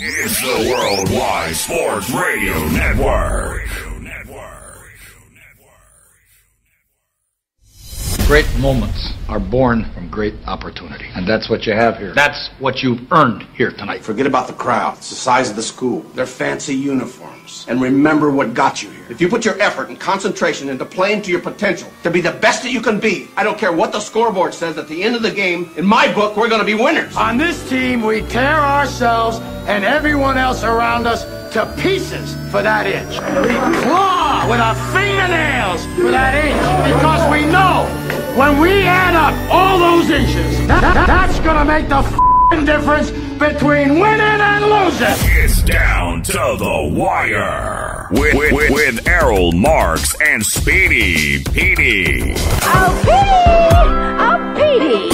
It's the Worldwide Sports Radio Network. Great moments are born from great opportunity. And that's what you have here. That's what you've earned here tonight. Forget about the crowds, the size of the school, their fancy uniforms, and remember what got you here. If you put your effort and concentration into playing to your potential, to be the best that you can be, I don't care what the scoreboard says at the end of the game, in my book, we're going to be winners. On this team, we tear ourselves and everyone else around us to pieces for that inch. We claw with our fingernails for that inch because we know when we add up all those inches, that, that- that's gonna make the f***ing difference between winning and losing. It's down to the wire with, with, with Errol Marks and Speedy Petey Oh, Petey!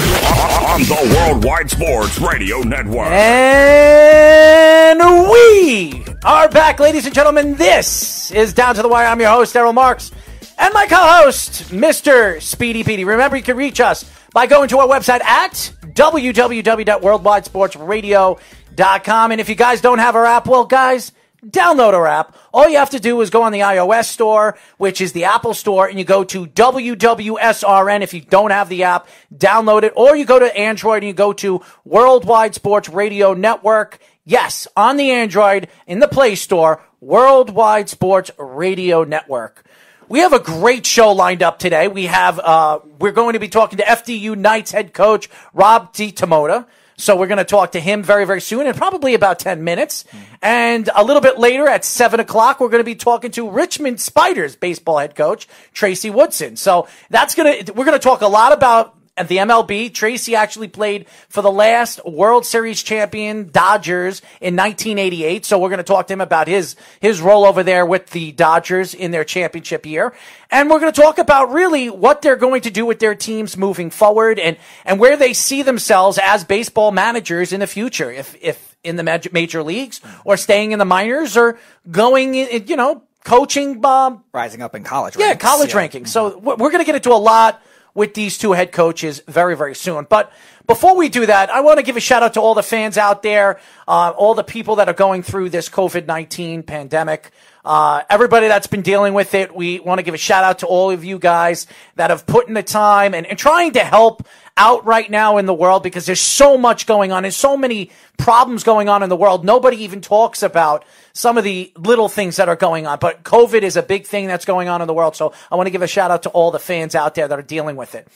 on the Worldwide Sports Radio Network. And we are back, ladies and gentlemen. This is Down to the Wire. I'm your host, Errol Marks, and my co host, Mr. Speedy Petey. Remember, you can reach us by going to our website at www.worldwidesportsradio.com. And if you guys don't have our app, well, guys, download our app. All you have to do is go on the iOS store, which is the Apple store, and you go to WWSRN. If you don't have the app, download it. Or you go to Android and you go to Worldwide Sports Radio Network. Yes, on the Android, in the Play Store, Worldwide Sports Radio Network. We have a great show lined up today. We have, uh, we're going to be talking to FDU Knights head coach Rob DiTomota. So we're going to talk to him very, very soon in probably about 10 minutes. And a little bit later at 7 o'clock, we're going to be talking to Richmond Spiders baseball head coach Tracy Woodson. So that's going to, we're going to talk a lot about at the MLB, Tracy actually played for the last World Series champion Dodgers in 1988. So we're going to talk to him about his his role over there with the Dodgers in their championship year, and we're going to talk about really what they're going to do with their teams moving forward and and where they see themselves as baseball managers in the future. If if in the major, major leagues or staying in the minors or going, in, you know, coaching. Um, rising up in college. yeah, ranks. college Yeah. rankings. So we're going to get into a lot with these two head coaches very, very soon. But before we do that, I want to give a shout out to all the fans out there, uh, all the people that are going through this COVID 19 pandemic. Uh, everybody that's been dealing with it, we want to give a shout out to all of you guys that have put in the time and, and trying to help out right now in the world because there's so much going on. There's so many problems going on in the world. Nobody even talks about some of the little things that are going on, but COVID is a big thing that's going on in the world. So I want to give a shout out to all the fans out there that are dealing with it.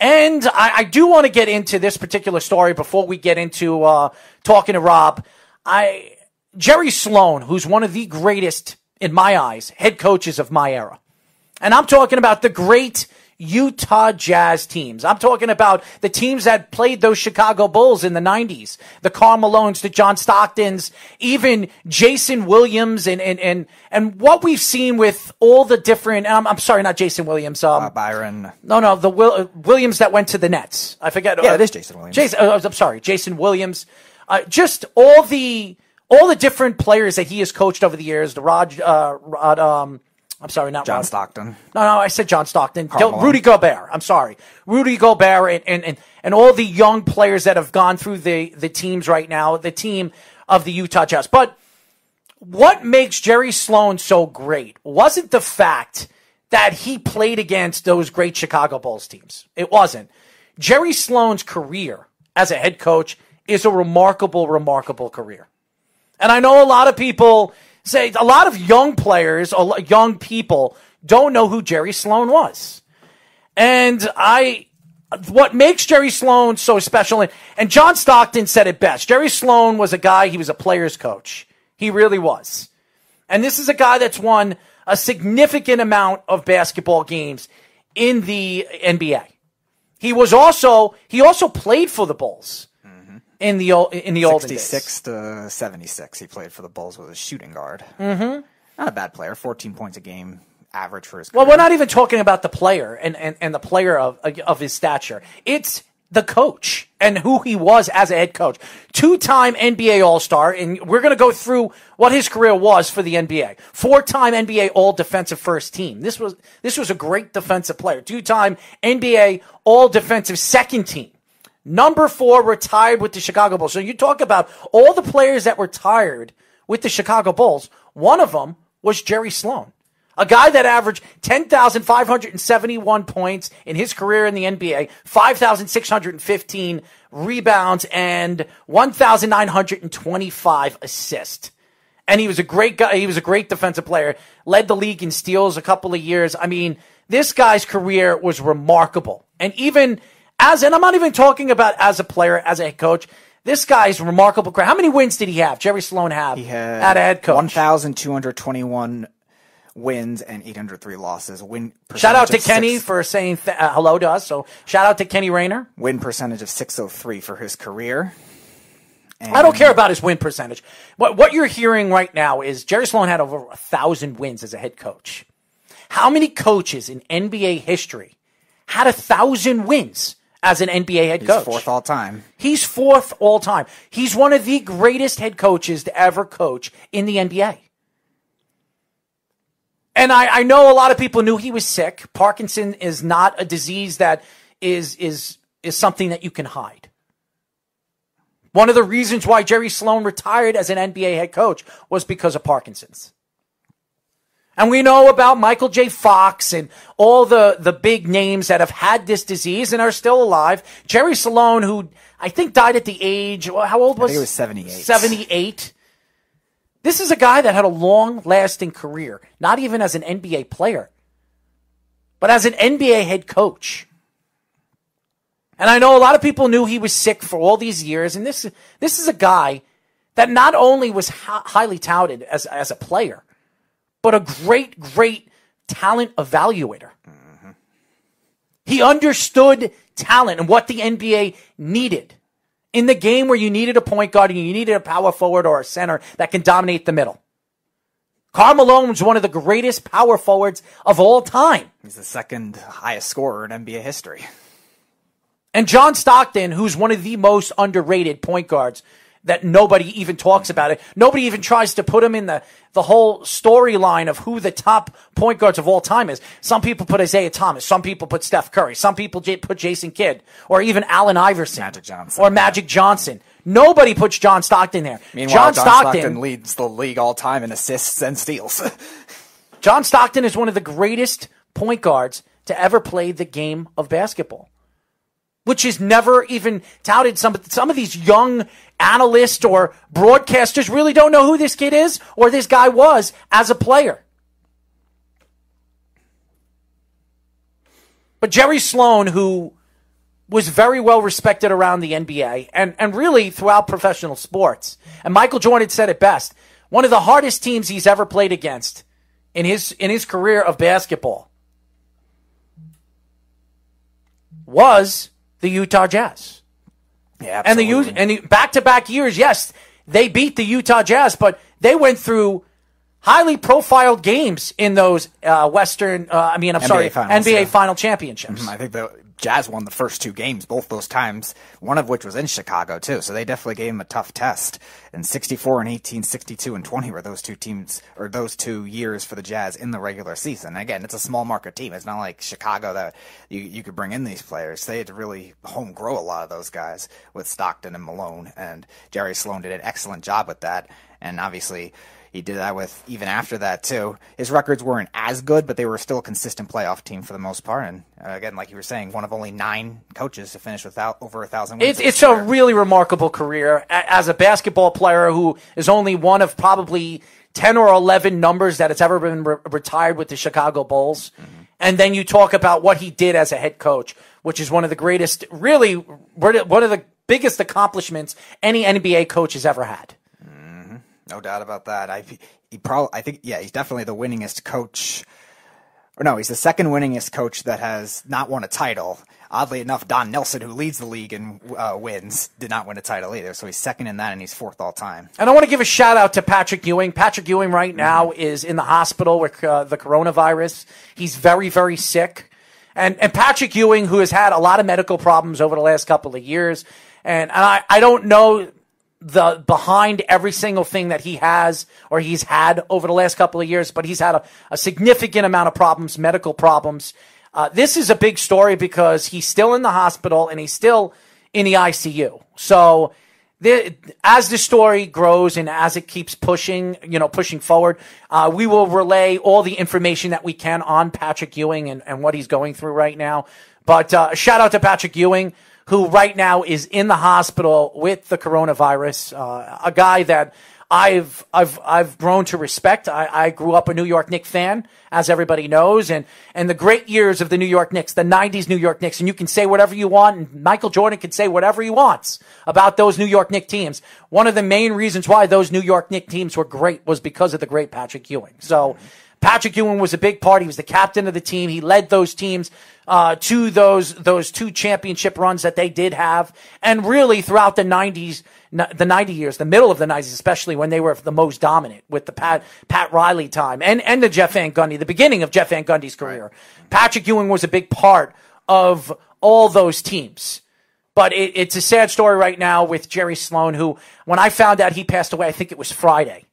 And I, I do want to get into this particular story before we get into uh, talking to Rob. I Jerry Sloan, who's one of the greatest in my eyes head coaches of my era, and I'm talking about the great Utah Jazz teams. I'm talking about the teams that played those Chicago Bulls in the 90s, the Karl Malones, the John Stocktons, even Jason Williams, and and and and what we've seen with all the different. I'm, I'm sorry, not Jason Williams. Um, Uh, Byron. no, no, the Will, uh, Williams that went to the Nets. I forget. Yeah, uh, it is Jason Williams. Jason, uh, I'm sorry, Jason Williams. Uh, just all the all the different players that he has coached over the years. The Rod, uh, Rod um, I'm sorry, not John Rod. Stockton. No, no, I said John Stockton. Del- Rudy Gobert. I'm sorry, Rudy Gobert, and, and and and all the young players that have gone through the the teams right now. The team of the Utah Jazz, but what makes Jerry Sloan so great wasn't the fact that he played against those great Chicago Bulls teams. It wasn't. Jerry Sloan's career as a head coach is a remarkable, remarkable career. And I know a lot of people say, a lot of young players, young people don't know who Jerry Sloan was. And I, what makes Jerry Sloan so special, and, and John Stockton said it best. Jerry Sloan was a guy, he was a player's coach. He really was. And this is a guy that's won a significant amount of basketball games in the NBA. He was also, he also played for the Bulls in the, old in the days. 66 to 76. He played for the Bulls with a shooting guard. Mm-hmm. Not a bad player. 14 points a game average for his career. Well, we're not even talking about the player and, and, and the player of, of his stature. It's the coach and who he was as a head coach. Two-time NBA All-Star, and we're going to go through what his career was for the NBA. Four-time NBA All-Defensive First Team. This was this was a great defensive player. Two-time NBA All-Defensive Second Team. Number four retired with the Chicago Bulls. So you talk about all the players that were retired with the Chicago Bulls. One of them was Jerry Sloan, a guy that averaged 10,571 points in his career in the NBA, 5,615 rebounds, and 1,925 assists. And he was a great guy. He was a great defensive player, led the league in steals a couple of years. I mean, this guy's career was remarkable. And even as, and I'm not even talking about as a player, as a head coach. This guy's remarkable. How many wins did he have? Jerry Sloan have He had at a head coach. 1,221 wins and 803 losses. Win Shout out to Kenny six- for saying th- uh, hello to us. So shout out to Kenny Rayner. win percentage of 603 for his career. I don't care about his win percentage. What what you're hearing right now is Jerry Sloan had over a thousand wins as a head coach. How many coaches in NBA history had a thousand wins as an NBA head He's coach? fourth all time. He's fourth all time. He's one of the greatest head coaches to ever coach in the NBA. And I, I know a lot of people knew he was sick. Parkinson is not a disease that is is is something that you can hide. One of the reasons why Jerry Sloan retired as an NBA head coach was because of Parkinson's. And we know about Michael J. Fox and all the, the big names that have had this disease and are still alive. Jerry Sloan, who I think died at the age, well, how old was think it was 78. 78. This is a guy that had a long lasting career, not even as an NBA player, but as an NBA head coach. And I know a lot of people knew he was sick for all these years. And this, this is a guy that not only was hi- highly touted as, as a player, but a great, great talent evaluator. He understood talent and what the NBA needed. In the game where you needed a point guard and you needed a power forward or a center that can dominate the middle. Karl Malone was one of the greatest power forwards of all time. He's the second highest scorer in NBA history. And John Stockton, who's one of the most underrated point guards that nobody even talks about it. Nobody even tries to put him in the, the whole storyline of who the top point guards of all time is. Some people put Isiah Thomas. Some people put Steph Curry. Some people j- put Jason Kidd or even Allen Iverson. Magic Johnson. Or Magic Johnson. Nobody puts John Stockton there. Meanwhile, John, John, Stockton, Stockton, leads the league all time in assists and steals. John Stockton is one of the greatest point guards to ever play the game of basketball, which is never even touted. Some some of these young analysts or broadcasters really don't know who this kid is or this guy was as a player. But Jerry Sloan, who was very well respected around the NBA and, and really throughout professional sports. And Michael Jordan said it best. One of the hardest teams he's ever played against in his in his career of basketball was the Utah Jazz. yeah, And the and back to back years, yes, they beat the Utah Jazz, but they went through highly profiled games in those uh, Western. Uh, I mean, I'm NBA sorry, finals, NBA yeah. final championships. I think the Jazz won the first two games, both those times, one of which was in Chicago, too. So they definitely gave him a tough test. And 64 and 18, 62 and 20 were those two teams, or those two years for the Jazz in the regular season. Again, it's a small market team. It's not like Chicago that you, you could bring in these players. They had to really home grow a lot of those guys with Stockton and Malone. And Jerry Sloan did an excellent job with that. And obviously, he did that with even after that too. His records weren't as good, but they were still a consistent playoff team for the most part. And uh, again, like you were saying, one of only nine coaches to finish without over a thousand wins. It's it's a really remarkable career as a basketball player who is only one of probably ten or eleven numbers that has ever been re- retired with the Chicago Bulls. And then you talk about what he did as a head coach, which is one of the greatest, really one of the biggest accomplishments any NBA coach has ever had. No doubt about that. I he probably I think yeah he's definitely the winningest coach. Or no, he's the second winningest coach that has not won a title. Oddly enough, Don Nelson, who leads the league and uh, wins, did not win a title either. So he's second in that, and he's fourth all time. And I want to give a shout out to Patrick Ewing. Patrick Ewing right now is in the hospital with uh, the coronavirus. He's very, very sick. And, and Patrick Ewing, who has had a lot of medical problems over the last couple of years, and, and I, I don't know the behind every single thing that he has or he's had over the last couple of years, but he's had a, a significant amount of problems, medical problems. Uh, this is a big story because he's still in the hospital and he's still in the ICU. So the, as the story grows and as it keeps pushing, you know, pushing forward, uh, we will relay all the information that we can on Patrick Ewing and, and what he's going through right now. But uh, shout out to Patrick Ewing, who right now is in the hospital with the coronavirus. Uh, a guy that I've I've I've grown to respect. I, I grew up a New York Knicks fan, as everybody knows, and and the great years of the New York Knicks, the '90s New York Knicks, and you can say whatever you want, and Michael Jordan can say whatever he wants about those New York Knicks teams. One of the main reasons why those New York Knicks teams were great was because of the great Patrick Ewing. So. Patrick Ewing was a big part. He was the captain of the team. He led those teams uh, to those those two championship runs that they did have, and really throughout the '90s, the 90 years, the middle of the 90s, especially when they were the most dominant with the Pat, Pat Riley time and, and the Jeff Van Gundy, the beginning of Jeff Van Gundy's career. Right. Patrick Ewing was a big part of all those teams. But it, it's a sad story right now with Jerry Sloan, who, when I found out he passed away, I think it was Friday.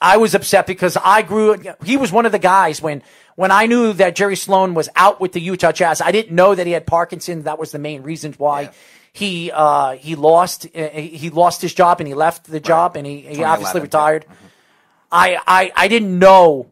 I was upset because I grew, he was one of the guys when, when I knew that Jerry Sloan was out with the Utah Jazz, I didn't know that he had Parkinson. That was the main reason why yeah he uh, he lost uh, he lost his job and he left the job right. and he, he obviously retired. Mm-hmm. I, I I didn't know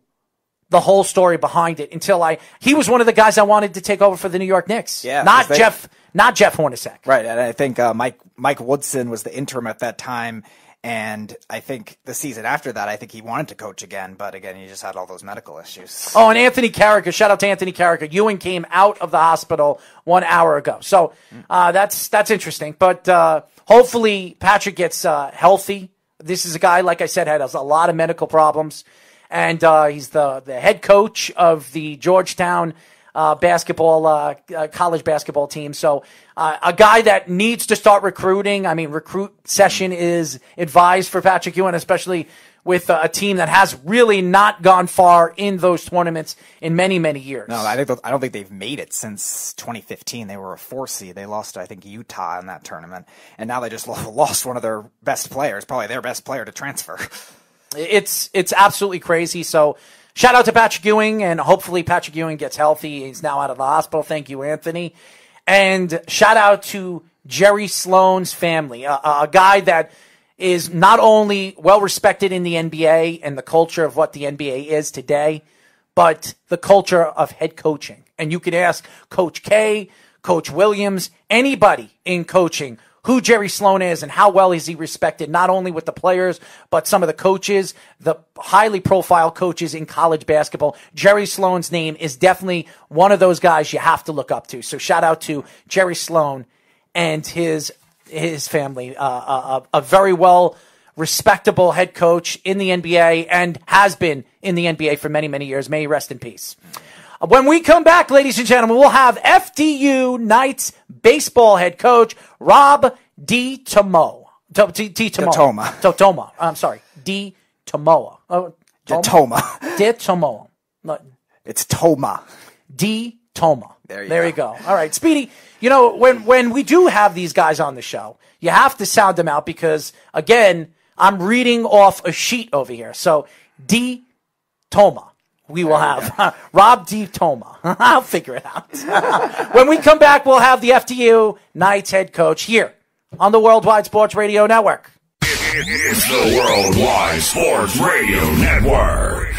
the whole story behind it until I he was one of the guys I wanted to take over for the New York Knicks. Yeah, not they, Jeff not Jeff Hornacek. Right, and I think uh, Mike Mike Woodson was the interim at that time, and I think the season after that, I think he wanted to coach again, but again, he just had all those medical issues. Oh, and Anthony Carricker, shout out to Anthony Carricker. Ewing came out of the hospital one hour ago, so uh, that's that's interesting. But uh, hopefully, Patrick gets uh, healthy. This is a guy, like I said, had a lot of medical problems, and uh, he's the the head coach of the Georgetown uh, basketball, uh, uh, college basketball team. So uh, a guy that needs to start recruiting. I mean, recruit session is advised for Patrick Ewing, especially with a team that has really not gone far in those tournaments in many, many years. No, I think I don't think they've made it since 2015. They were a four seed. They lost, I think, Utah in that tournament, and now they just lost one of their best players, probably their best player to transfer. It's it's absolutely crazy. So Shout out to Patrick Ewing, and hopefully Patrick Ewing gets healthy. He's now out of the hospital. Thank you, Anthony. And shout out to Jerry Sloan's family, a, a guy that is not only well respected in the NBA and the culture of what the NBA is today, but the culture of head coaching. And you can ask Coach K, Coach Williams, anybody in coaching who Jerry Sloan is and how well is he respected, not only with the players, but some of the coaches, the highly profile coaches in college basketball. Jerry Sloan's name is definitely one of those guys you have to look up to. So shout out to Jerry Sloan and his, his family, uh, a, a very well respectable head coach in the NBA and has been in the NBA for many, many years. May he rest in peace. When we come back, ladies and gentlemen, we'll have FDU Knights baseball head coach Rob D. Tomo. D. Totoma. Totoma. I'm sorry. D. Tomoa. Oh, Toma. D. Tomoa. It's Toma. D. Toma. There you there go. you go. All right, Speedy. You know when when we do have these guys on the show, you have to sound them out because again, I'm reading off a sheet over here. So D. Toma we will have Rob DiToma. I'll figure it out. when we come back, we'll have the FDU Knights head coach here on the Worldwide Sports Radio Network. It's the Worldwide Sports Radio Network.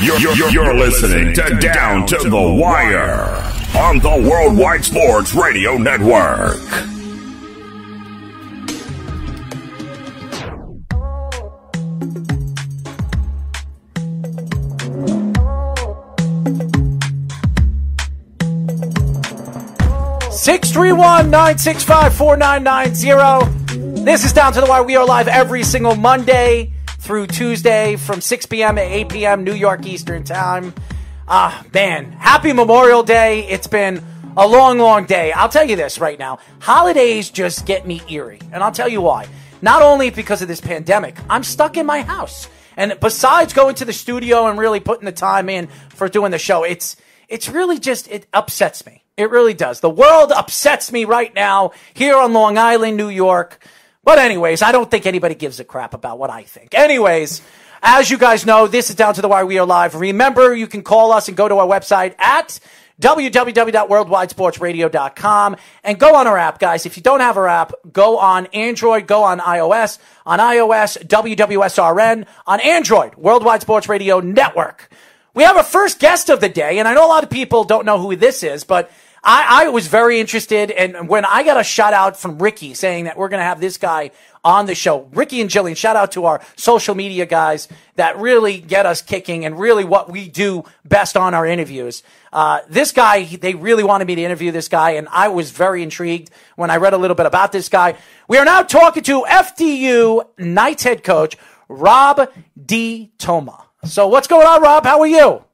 You're, you're, you're listening to Down to the Wire on the Worldwide Sports Radio Network. 631 965 4990. This is Down to the Wire. We are live every single Monday through Tuesday from 6 p.m. to 8 p.m. New York Eastern Time. Ah, man, happy Memorial Day. It's been a long, long day. I'll tell you this right now. Holidays just get me eerie. And I'll tell you why. Not only because of this pandemic, I'm stuck in my house. And besides going to the studio and really putting the time in for doing the show, it's it's really just it upsets me. It really does. The world upsets me right now here on Long Island, New York. But anyways, I don't think anybody gives a crap about what I think. Anyways, as you guys know, this is Down to the Wire. We are live. Remember, you can call us and go to our website at www.worldwidesportsradio.com, and go on our app, guys. If you don't have our app, go on Android, go on iOS. On iOS, WWSRN. On Android, Worldwide Sports Radio Network. We have a first guest of the day, and I know a lot of people don't know who this is, but I, I was very interested. And when I got a shout out from Ricky saying that we're going to have this guy on the show, Ricky and Jillian, shout out to our social media guys that really get us kicking and really what we do best on our interviews. Uh, this guy, they really wanted me to interview this guy, and I was very intrigued when I read a little bit about this guy. We are now talking to FDU Knights head coach, Rob DiToma. So what's going on, Rob? How are you?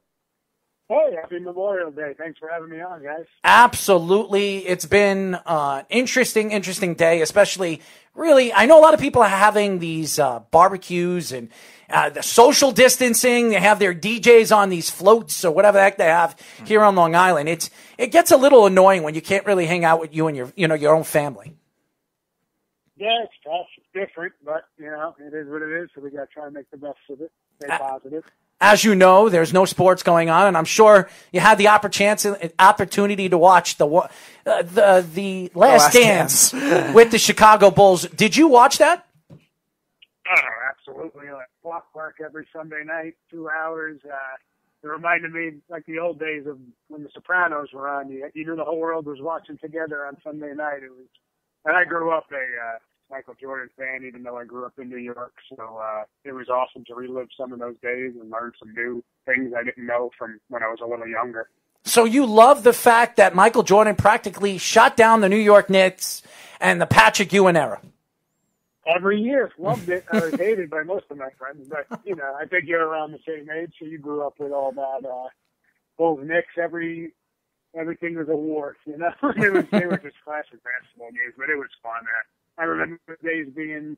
Hey, happy Memorial Day. Thanks for having me on, guys. Absolutely. It's been an uh, interesting, interesting day, especially really. I know a lot of people are having these uh, barbecues and uh, the social distancing. They have their DJs on these floats or whatever the heck they have here on Long Island. It's it gets a little annoying when you can't really hang out with you and your you know your own family. Yeah, it's tough. It's different, but you know it is what it is. So we got to try and make the best of it. Stay positive as you know, there's no sports going on, and I'm sure you had the opportunity to watch the uh, the the Last, the Last Dance, with the Chicago Bulls. Did you watch that? Oh, absolutely! Like clockwork every Sunday night, two hours. Uh, it reminded me like the old days of when The Sopranos were on. You, you knew the whole world was watching together on Sunday night. It was, and I grew up a uh, Michael Jordan fan, even though I grew up in New York. So uh, it was awesome to relive some of those days and learn some new things I didn't know from when I was a little younger. So you love the fact that Michael Jordan practically shot down the New York Knicks and the Patrick Ewing era. Every year, loved it. I was hated by most of my friends, but you know, I think you're around the same age, so you grew up with all that. Uh, Bulls Knicks, every everything was a war. You know, it was they were just classic basketball games, but it was fun. Man. I remember the days being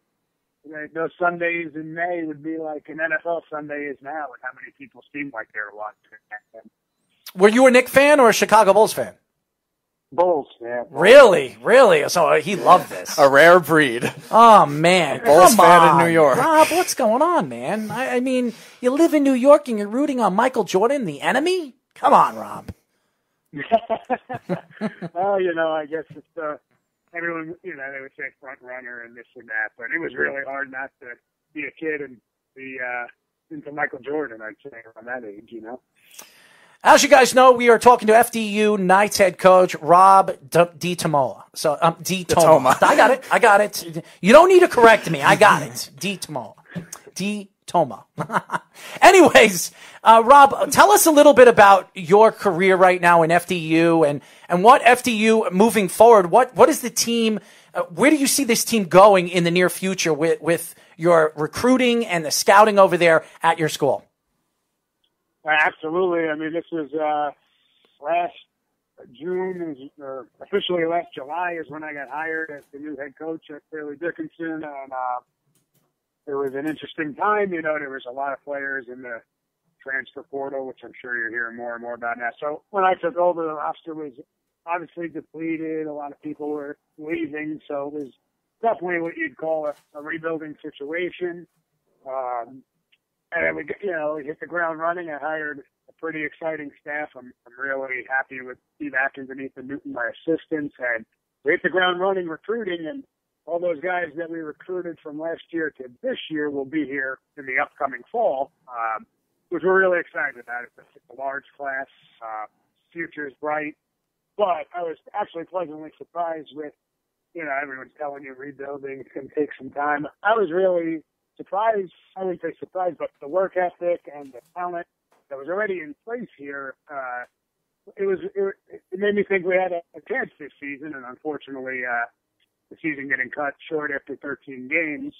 like those Sundays in May would be like an NFL Sunday is now, with how many people seemed like they were watching it. Were you a Knick fan or a Chicago Bulls fan? Bulls, yeah. Really, really. So uh, he loved this. a rare breed. Oh man, Bulls Come fan on. in New York. Rob, what's going on, man? I, I, mean, you live in New York and you're rooting on Michael Jordan, the enemy. Come on, Rob. well, you know, I guess it's uh, everyone, you know, they would say front runner and this and that, but it was really hard not to be a kid and be uh, into Michael Jordan. I'd say around that age, you know. As you guys know, we are talking to FDU Knights head coach Rob D. Tomoa. So, um, DiToma. I got it. I got it. You don't need to correct me. I got it. D. Tomoa. D. Toma. Anyways, uh, Rob, tell us a little bit about your career right now in FDU and, and what FDU moving forward. What what is the team? Uh, where do you see this team going in the near future with with your recruiting and the scouting over there at your school? Absolutely. I mean, this was uh, last June, or officially last July, is when I got hired as the new head coach at Fairleigh Dickinson, and uh, it was an interesting time. You know, there was a lot of players in the transfer portal, which I'm sure you're hearing more and more about now. So when I took over, the roster was obviously depleted. A lot of people were leaving, so it was definitely what you'd call a, a rebuilding situation. Um, and then we, you know, we hit the ground running. I hired a pretty exciting staff. I'm, I'm really happy with Steve Atkins and Ethan Newton, my assistants, and we hit the ground running recruiting and all those guys that we recruited from last year to this year will be here in the upcoming fall, um, which we're really excited about. It's a, large class. Uh, is bright. But I was actually pleasantly surprised with, you know, everyone's telling you rebuilding to take some time. I was really surprised. I wouldn't say surprised, but the work ethic and the talent that was already in place here, uh, it was, it, it made me think we had a, a chance this season. And unfortunately, uh, the season getting cut short after 13 games,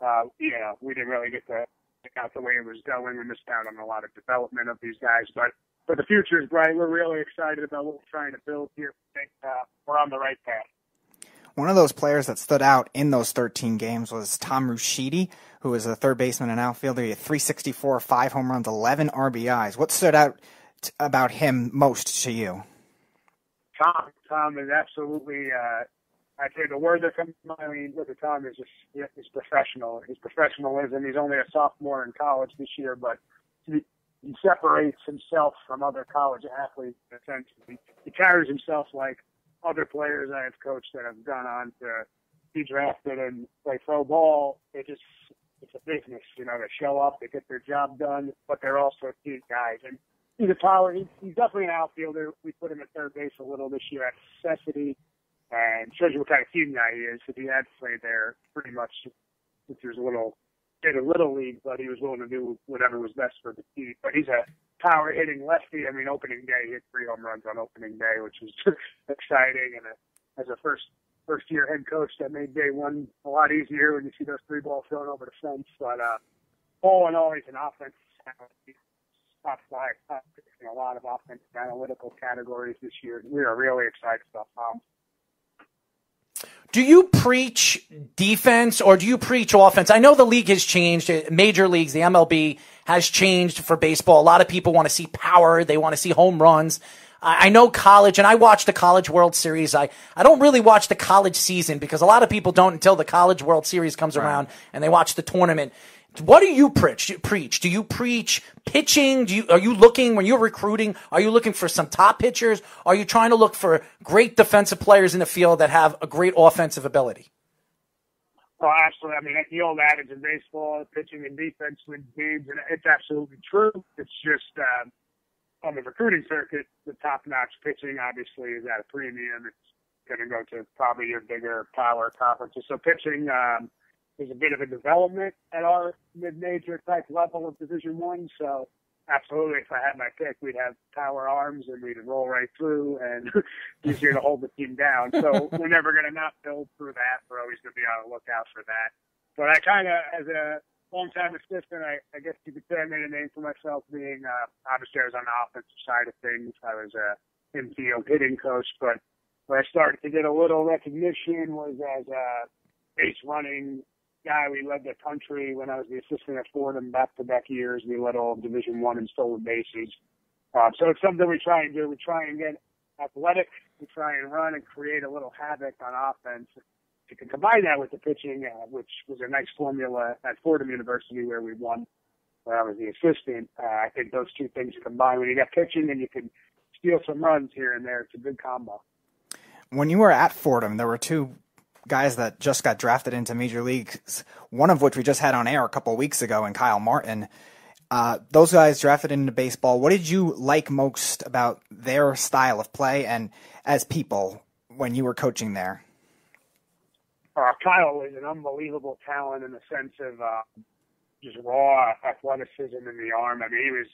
uh, you know, we didn't really get to pick out the way it was going. We missed out on a lot of development of these guys, but but the future is bright. We're really excited about what we're trying to build here. I think uh, we're on the right path. One of those players that stood out in those 13 games was Tom Rushidi, who was a third baseman and outfielder. He had 364, five home runs, 11 RBIs. What stood out t- about him most to you? Tom, Tom is absolutely uh, I'd say the word that comes to mind look at Tom is just yeah, he's professional. His professionalism. He's only a sophomore in college this year, but he, he separates himself from other college athletes sense. He, carries himself like other players I have coached that have gone on to be drafted and play pro ball. They just it's a business, you know. They show up, they get their job done, but they're also team guys. And he's a power. He's, he's definitely an outfielder. We put him at third base a little this year at necessity, and shows you what kind of team guy he is. If he had played there pretty much since he was a little did a little league, but he was willing to do whatever was best for the team. But he's a power hitting lefty. I mean, opening day, he hit three home runs on opening day, which was exciting. And a, as a first first year head coach, that made day one a lot easier when you see those three balls thrown over the fence. But uh, all in all, he's an offense. Top five, top in a lot of offensive analytical categories this year. We are really excited about Tom. Do you preach defense or do you preach offense? I know the league has changed. Major leagues, the MLB has changed for baseball. A lot of people want to see power. They want to see home runs. I know college and I watch the college world series. I, I don't really watch the college season because a lot of people don't until the college world series comes right. around and they watch the tournament. What do you preach? Preach? Do you preach pitching? Do you are you looking when you're recruiting? Are you looking for some top pitchers? Are you trying to look for great defensive players in the field that have a great offensive ability? Oh, absolutely. I mean, the old adage in baseball, pitching and defense win games, and it's absolutely true. It's just um, on the recruiting circuit, the top-notch pitching obviously is at a premium. It's going to go to probably your bigger power conferences. So pitching. Um, there's a bit of a development at our mid-major type level of Division One. So absolutely, if I had my pick, we'd have power arms and we'd roll right through and easier to hold the team down. So we're never going to not build through that. We're always going to be on the lookout for that. But I kind of, as a long-time assistant, I, I guess you could say I made a name for myself being, uh, obviously I was on the offensive side of things. I was a infield hitting coach, but where I started to get a little recognition was as a base running guy. We led the country when I was the assistant at Fordham back to back years. We led all Division One in stolen bases. Uh, so it's something we try and do. We try and get athletic. We try and run and create a little havoc on offense. You can combine that with the pitching, uh, which was a nice formula at Fordham University where we won when I was the assistant. Uh, I think those two things combined, when you got pitching and you can steal some runs here and there, it's a good combo. When you were at Fordham, there were two guys that just got drafted into major leagues, one of which we just had on air a couple weeks ago, and Kyle Martin. Uh, those guys drafted into baseball. What did you like most about their style of play and as people when you were coaching there? Uh, Kyle is an unbelievable talent in the sense of uh, just raw athleticism in the arm. I mean, he was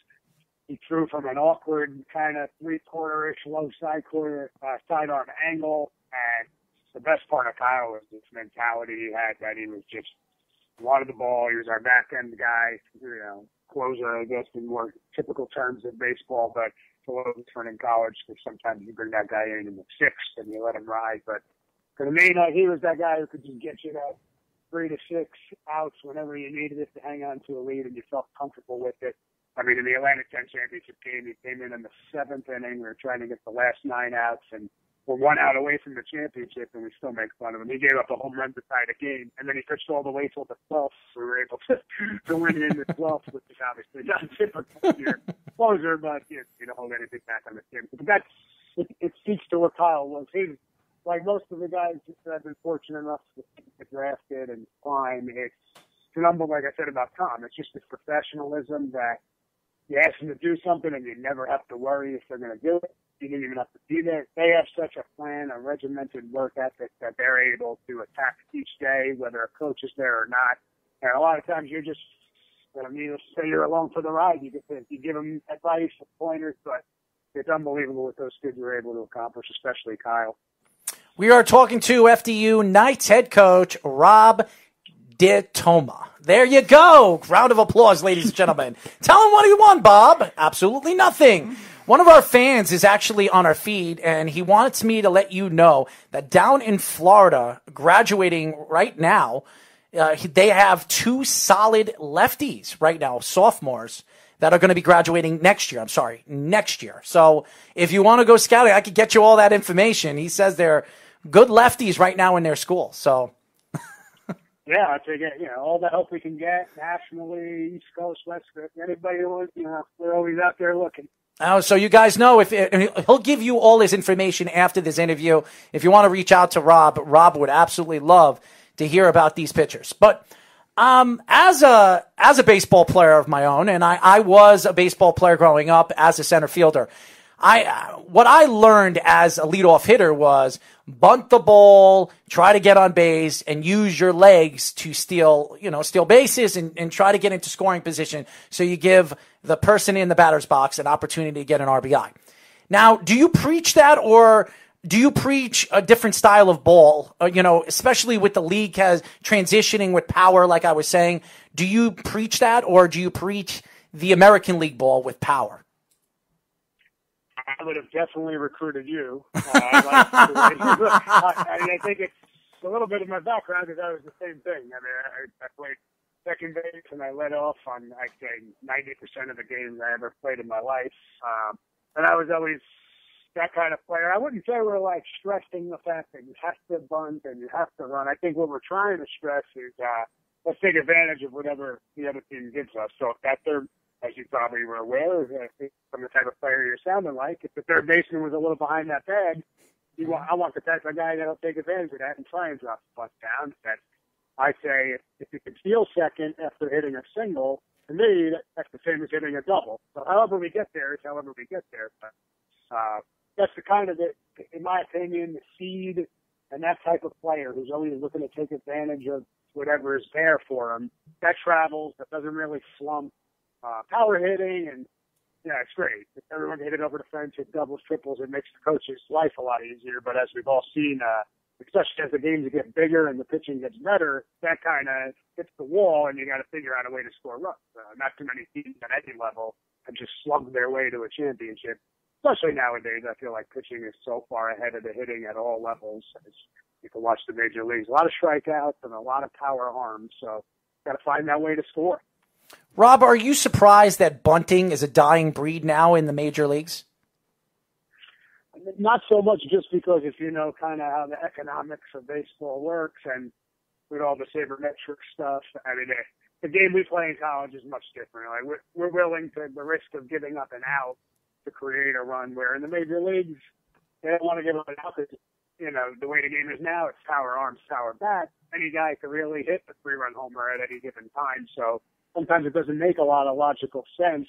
he threw from an awkward kind of three quarter ish low side quarter uh, sidearm angle, and the best part of Kyle was this mentality he had that he was just wanted the ball. He was our back end guy, you know, closer, I guess, in more typical terms of baseball, but it's a little different in college because sometimes you bring that guy in in the sixth and you let him ride. But for the main he was that guy who could just get you that three to six outs whenever you needed it to hang on to a lead and you felt comfortable with it. I mean, in the Atlantic 10 championship game, he came in in the seventh inning. We were trying to get the last nine outs and we're one out away from the championship, and we still make fun of him. He gave up a home run to tie the game, and then he pitched all the way till the 12th. We were able to, to win in the 12th, which is obviously not typical here. Closer, but you, know, you don't hold anything back on the team. But that it, it speaks to what Kyle was. He, like most of the guys that I've been fortunate enough to get drafted and climb, it's it's an humble, like I said about Tom. It's just this professionalism that you ask them to do something and you never have to worry if they're going to do it you didn't even have to be there. They have such a plan, a regimented work ethic that they're able to attack each day, whether a coach is there or not. And a lot of times you're just, I mean, say you're along for the ride. You get to, you give them advice, pointers, but it's unbelievable what those kids were able to accomplish, especially Kyle. We are talking to FDU Knights head coach Rob DiToma. There you go. Round of applause, ladies and gentlemen. Tell him what he won, Bob. Absolutely nothing. One of our fans is actually on our feed, and he wants me to let you know that down in Florida, graduating right now, uh, they have two solid lefties right now, sophomores that are going to be graduating next year. I'm sorry, next year. So if you want to go scouting, I could get you all that information. He says they're good lefties right now in their school. So yeah, I think you know all the help we can get nationally, East Coast, West Coast, anybody who you know, we're always out there looking. Oh, so you guys know if he'll give you all his information after this interview. If you want to reach out to Rob, Rob would absolutely love to hear about these pitchers. But um, as a as a baseball player of my own, and I, I was a baseball player growing up as a center fielder. I what I learned as a leadoff hitter was bunt the ball, try to get on base, and use your legs to steal, you know, steal bases and, and try to get into scoring position. So you give the person in the batter's box an opportunity to get an RBI. Now, do you preach that or do you preach a different style of ball? Uh, you know, especially with the league has transitioning with power, like I was saying. Do you preach that or do you preach the American League ball with power? I would have definitely recruited you. Uh, I, mean, I think it's a little bit of my background because I was the same thing. I mean, I, I played second base and I led off on, I'd say, 90% of the games I ever played in my life. Um, and I was always that kind of player. I wouldn't say we're like stressing the fact that you have to bunt and you have to run. I think what we're trying to stress is uh, let's take advantage of whatever the other team gives us. So if that third as you probably were aware from the type of player you're sounding like. If the third baseman was a little behind that bag, you want, I want the type of guy that'll take advantage of that and try and drop the puck down. That I say, if you can steal second after hitting a single, to me, that's the same as hitting a double. So however we get there is however we get there. But uh, that's the kind of, the, in my opinion, the seed and that type of player who's always looking to take advantage of whatever is there for him. That travels, that doesn't really slump, uh, power hitting, and yeah, it's great. If everyone hit it over the fence, hit doubles, triples, it makes the coach's life a lot easier. But as we've all seen, uh, especially as the games get bigger and the pitching gets better, that kind of hits the wall, and you got to figure out a way to score runs. Uh, not too many teams at any level have just slugged their way to a championship. Especially nowadays, I feel like pitching is so far ahead of the hitting at all levels. As you can watch the major leagues, a lot of strikeouts and a lot of power arms. So, got to find that way to score. Rob, are you surprised that bunting is a dying breed now in the major leagues? Not so much just because if you know kind of how the economics of baseball works and with all the sabermetric stuff. I mean, the, game we play in college is much different. Like we're, we're willing to the risk of giving up an out to create a run. Where in the major leagues, they don't want to give up an out because you know the way the game is now, it's power arms, power bat. Any guy can really hit a three-run homer at any given time. So sometimes it doesn't make a lot of logical sense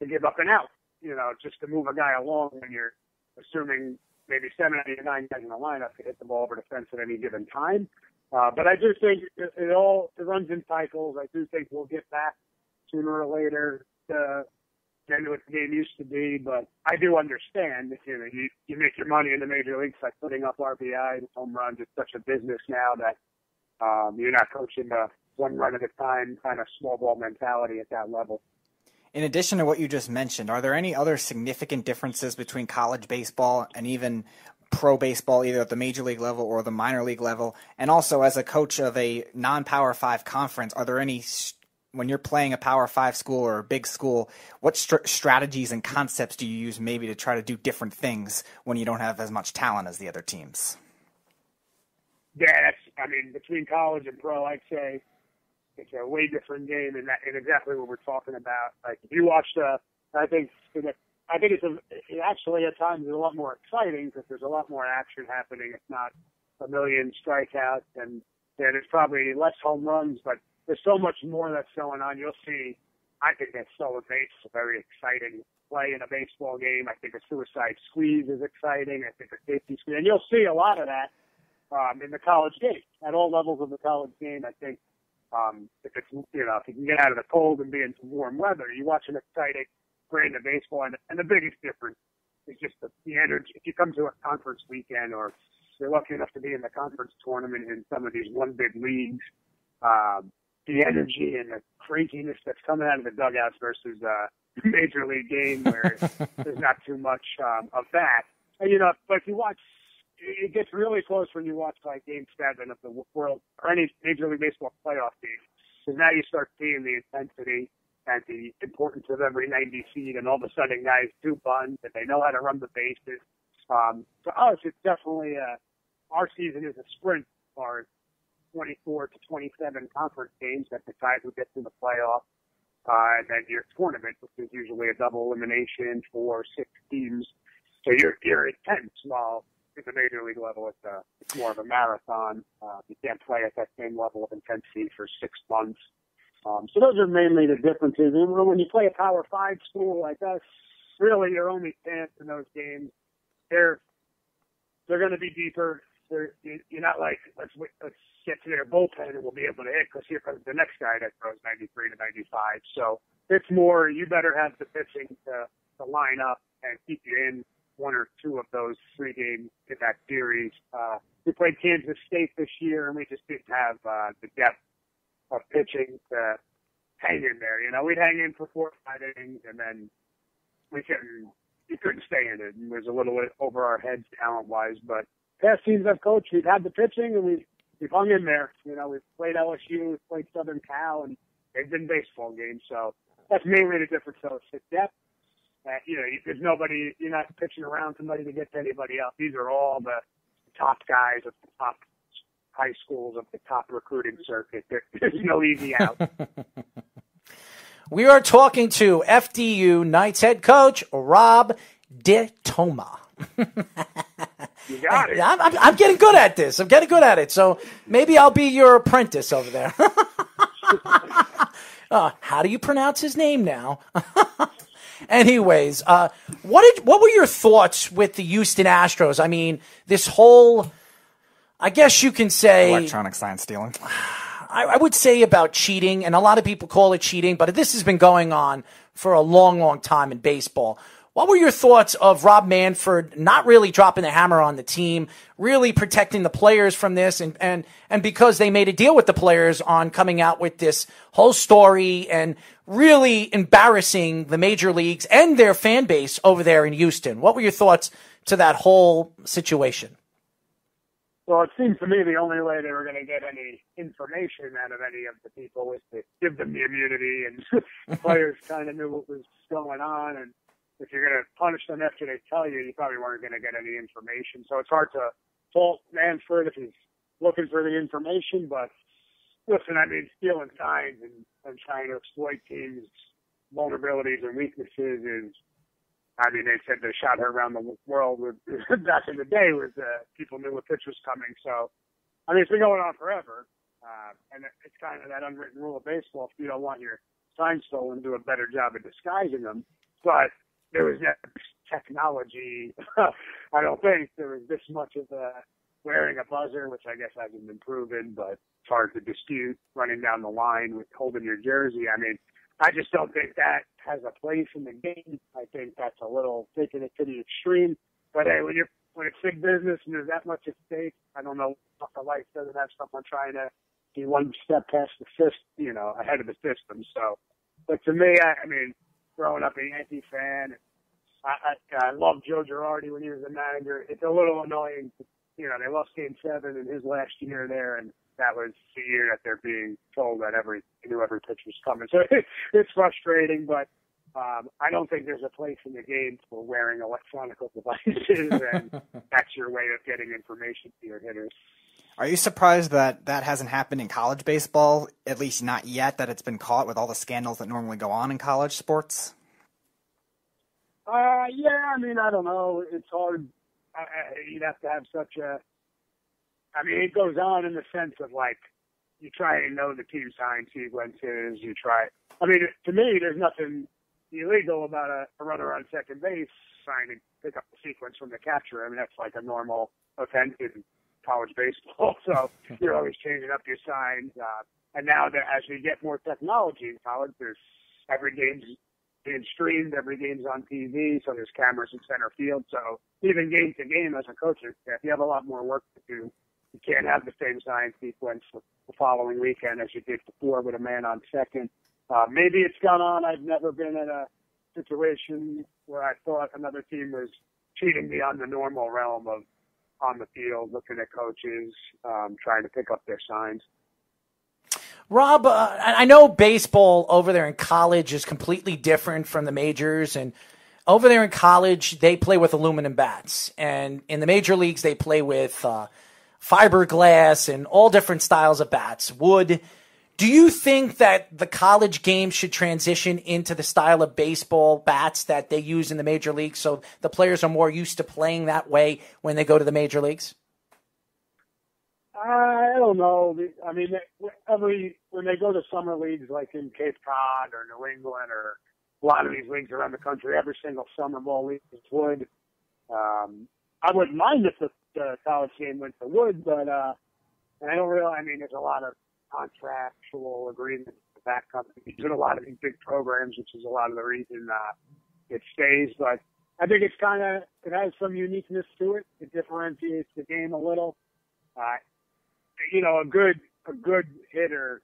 to give up an out, you know, just to move a guy along when you're assuming maybe seven out of nine guys in the lineup can hit the ball over the fence at any given time. Uh, but I do think it, it all it runs in cycles. I do think we'll get back sooner or later to to what the game used to be. But I do understand you know you, you make your money in the major leagues by putting up RBI and home runs. It's such a business now that um, you're not coaching the one run at a time kind of small ball mentality at that level. In addition to what you just mentioned, are there any other significant differences between college baseball and even pro baseball, either at the major league level or the minor league level? And also, as a coach of a non Power Five conference, are there any, when you're playing a Power Five school or a big school, what st- strategies and concepts do you use maybe to try to do different things when you don't have as much talent as the other teams? Yeah, that's, I mean, between college and pro, I'd say it's a way different game and that, and exactly what we're talking about. Like if you watch the, I think, I think it's a, it actually at times is a lot more exciting because there's a lot more action happening. It's not a million strikeouts and yeah, there's probably less home runs, but there's so much more that's going on. You'll see. I think that stolen base is a very exciting play in a baseball game. I think a suicide squeeze is exciting. I think a safety squeeze, and you'll see a lot of that um, in the college game at all levels of the college game. I think um, if it's you know if you can get out of the cold and be in some warm weather, you watch an exciting brand of baseball, and, and the biggest difference is just the, the energy. If you come to a conference weekend, or you're lucky enough to be in the conference tournament in some of these one big leagues, um, the energy and the craziness that's coming out of the dugouts versus a major league game where there's not too much um, of that. And, you know, but if you watch it gets really close when you watch like Game Seven of the World or any Major League Baseball playoff game, because now you start seeing the intensity and the importance of every 90 feet, and all of a sudden guys do bunt and they know how to run the bases. Um, for us, it's definitely a, our season is a sprint as far as 24 to 27 conference games that decide who gets in the playoff. Uh, and then your tournament, which is usually a double elimination for six teams. So you're, you're intense while at the major league level, it's, a, it's more of a marathon. Uh, you can't play at that same level of intensity for six months. Um, so those are mainly the differences. And when you play a Power Five school like us, really your only chance in those games, they're they're going to be deeper. They're, you're not like let's let's get to their bullpen and we'll be able to hit because here comes the next guy that throws 93 to 95. So it's more you better have the pitching to to line up and keep you in one or two of those three games in that series. Uh, we played Kansas State this year and we just didn't have uh, the depth of pitching to hang in there. You know, we'd hang in for four five innings and then we couldn't you couldn't stay in it. And it was a little bit over our heads talent wise, but past teams I've coached, we've had the pitching and we've we've hung in there. You know, we've played LSU, we've played Southern Cal, and they've been baseball games. So that's mainly the difference. So it's depth. Uh, you know, there's nobody. You're not pitching around somebody to get to anybody else. These are all the top guys of the top high schools of the top recruiting circuit. There's no easy out. we are talking to FDU Knights head coach Rob DiToma. you got it. I'm, I'm, I'm, getting good at this. I'm getting good at it. So maybe I'll be your apprentice over there. uh, how do you pronounce his name now? Anyways, uh, what did what were your thoughts with the Houston Astros? I mean, this whole, I guess you can say electronic sign stealing. I, I would say about cheating, and a lot of people call it cheating, but this has been going on for a long, long time in baseball. What were your thoughts of Rob Manfred not really dropping the hammer on the team, really protecting the players from this, and and and because they made a deal with the players on coming out with this whole story and really embarrassing the major leagues and their fan base over there in Houston? What were your thoughts to that whole situation? Well, it seems to me the only way they were going to get any information out of any of the people was to give them the immunity, and the players kind of knew what was going on, and if you're going to punish them after they tell you, you probably weren't going to get any information. So it's hard to fault Manfred if he's looking for the information. But listen, I mean, stealing signs and, and trying to exploit teams' vulnerabilities and weaknesses is, I mean, they said they shot her around the world with, back in the day with uh, people knew a pitch was coming. So, I mean, it's been going on forever. Uh, and it's kind of that unwritten rule of baseball. If you don't want your signs stolen, do a better job of disguising them. But there was that technology. I don't think there was this much of a wearing a buzzer, which I guess hasn't been proven, but it's hard to dispute. Running down the line with holding your jersey. I mean, I just don't think that has a place in the game. I think that's a little taking it to the extreme. But hey, when you're when it's big business and there's that much at stake, I don't know if the life doesn't have someone trying to be one step past the fist, you know, ahead of the system. So, but to me, I, I mean, growing up a Yankee fan. I, I, I love Joe Girardi when he was the manager. It's a little annoying. You know, they lost Game Seven in his last year there, and that was the year that they're being told that every you knew every pitch was coming. So it's frustrating, but um, I don't think there's a place in the game for wearing electronic devices, and that's your way of getting information to your hitters. Are you surprised that that hasn't happened in college baseball? At least not yet. That it's been caught with all the scandals that normally go on in college sports. Uh, yeah. I mean, I don't know. It's hard. I, you'd have to have such a. I mean, it goes on in the sense of like you try to know the team sign sequences. You try. I mean, to me, there's nothing illegal about a, a runner on second base signing pick up the sequence from the catcher. I mean, that's like a normal offense college baseball. So you're always changing up your signs. Uh, and now that as we get more technology in college, there's every game's being streamed, every game's on TV, so there's cameras in center field. So even game to game as a coach, if you have a lot more work to do, you can't have the same sign sequence the following weekend as you did before with a man on second. Uh, maybe it's gone on. I've never been in a situation where I thought another team was cheating beyond the normal realm of on the field, looking at coaches, um, trying to pick up their signs. Rob, uh, I know baseball over there in college is completely different from the majors, and over there in college they play with aluminum bats, and in the major leagues they play with uh, fiberglass and all different styles of bats, wood. Do you think that the college game should transition into the style of baseball bats that they use in the major leagues so the players are more used to playing that way when they go to the major leagues? I don't know. I mean, every when they go to summer leagues like in Cape Cod or New England or a lot of these leagues around the country, every single summer ball league is wood. Um, I wouldn't mind if the, the college game went to wood, but uh, I don't really. I mean, there's a lot of contractual agreements with that company He's in a lot of these big programs, which is a lot of the reason uh, it stays. But I think it's kind of it has some uniqueness to it. It differentiates the game a little. Uh, you know, a good a good hitter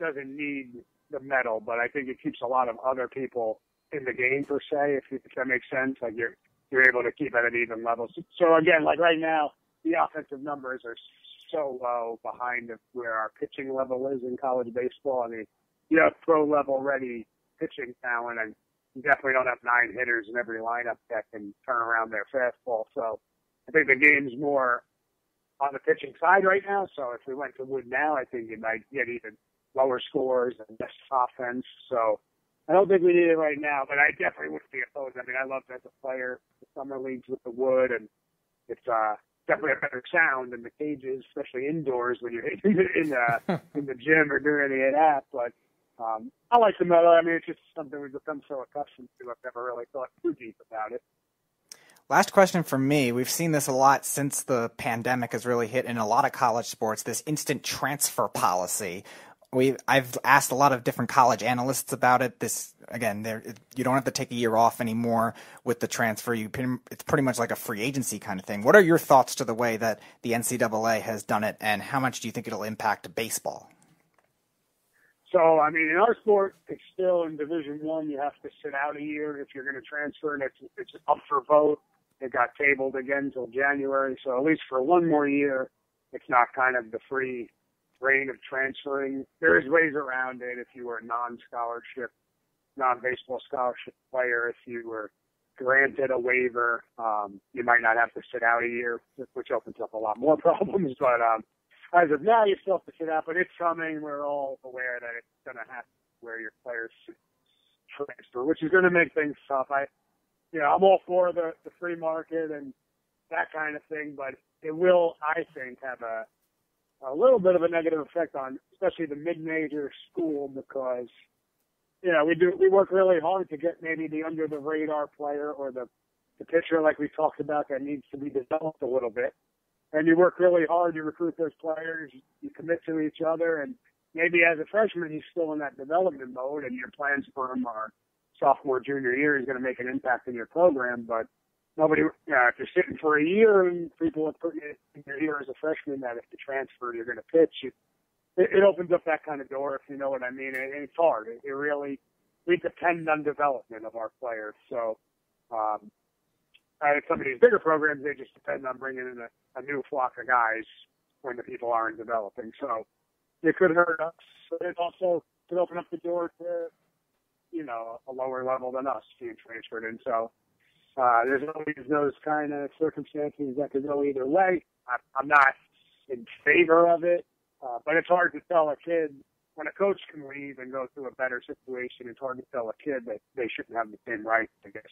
doesn't need the metal, but I think it keeps a lot of other people in the game per se, if, if that makes sense. Like you're you're able to keep at an even level. So, so again, like right now, the offensive numbers are so low behind where our pitching level is in college baseball. I mean, you have pro level ready pitching talent, and you definitely don't have nine hitters in every lineup that can turn around their fastball. So I think the game's more on the pitching side right now. So if we went to wood now, I think you might get even lower scores and less offense. So I don't think we need it right now, but I definitely wouldn't be opposed. I mean, I loved as a player the summer leagues with the wood, and it's uh, definitely a better sound than the cages, especially indoors when you're in the in the, in the gym or doing any of that. But um, I like the metal. I mean, it's just something we've become so accustomed to. I've never really thought too deep about it. Last question from me. We've seen this a lot since the pandemic has really hit in a lot of college sports. This instant transfer policy. We I've asked a lot of different college analysts about it. This again, there you don't have to take a year off anymore with the transfer. You it's pretty much like a free agency kind of thing. What are your thoughts to the way that the NCAA has done it, and how much do you think it'll impact baseball? So, I mean, in our sport, it's still in Division One. You have to sit out a year if you're going to transfer, and it's it's up for vote. It got tabled again till January, so at least for one more year, it's not kind of the free reign of transferring. There is ways around it if you were a non-scholarship, non-baseball scholarship player. If you were granted a waiver, um, you might not have to sit out a year, which opens up a lot more problems. But um, as of now, you still have to sit out. But it's coming. We're all aware that it's going to happen where your players transfer, which is going to make things tough. I you know, I'm all for the, the free market and that kind of thing, but it will, I think, have a a little bit of a negative effect on especially the mid-major school because you know we do we work really hard to get maybe the under the radar player or the the pitcher like we talked about that needs to be developed a little bit and you work really hard you recruit those players you commit to each other and maybe as a freshman he's still in that development mode and your plans for him are sophomore, junior year is going to make an impact in your program. But nobody, you if you're sitting for a year and people have put you in your ear as a freshman that if you transfer, you're going to pitch, it, it opens up that kind of door, if you know what I mean. And it's hard. It, it really, we depend on development of our players. So, um, at some of these bigger programs, they just depend on bringing in a, a new flock of guys when the people aren't developing. So it could hurt us. But it also could open up the door to you know, a lower level than us being transferred. And so uh, there's always those kind of circumstances that could go either way. I, I'm not in favor of it, uh, but it's hard to tell a kid when a coach can leave and go through a better situation. It's hard to tell a kid that they shouldn't have the same rights, I guess.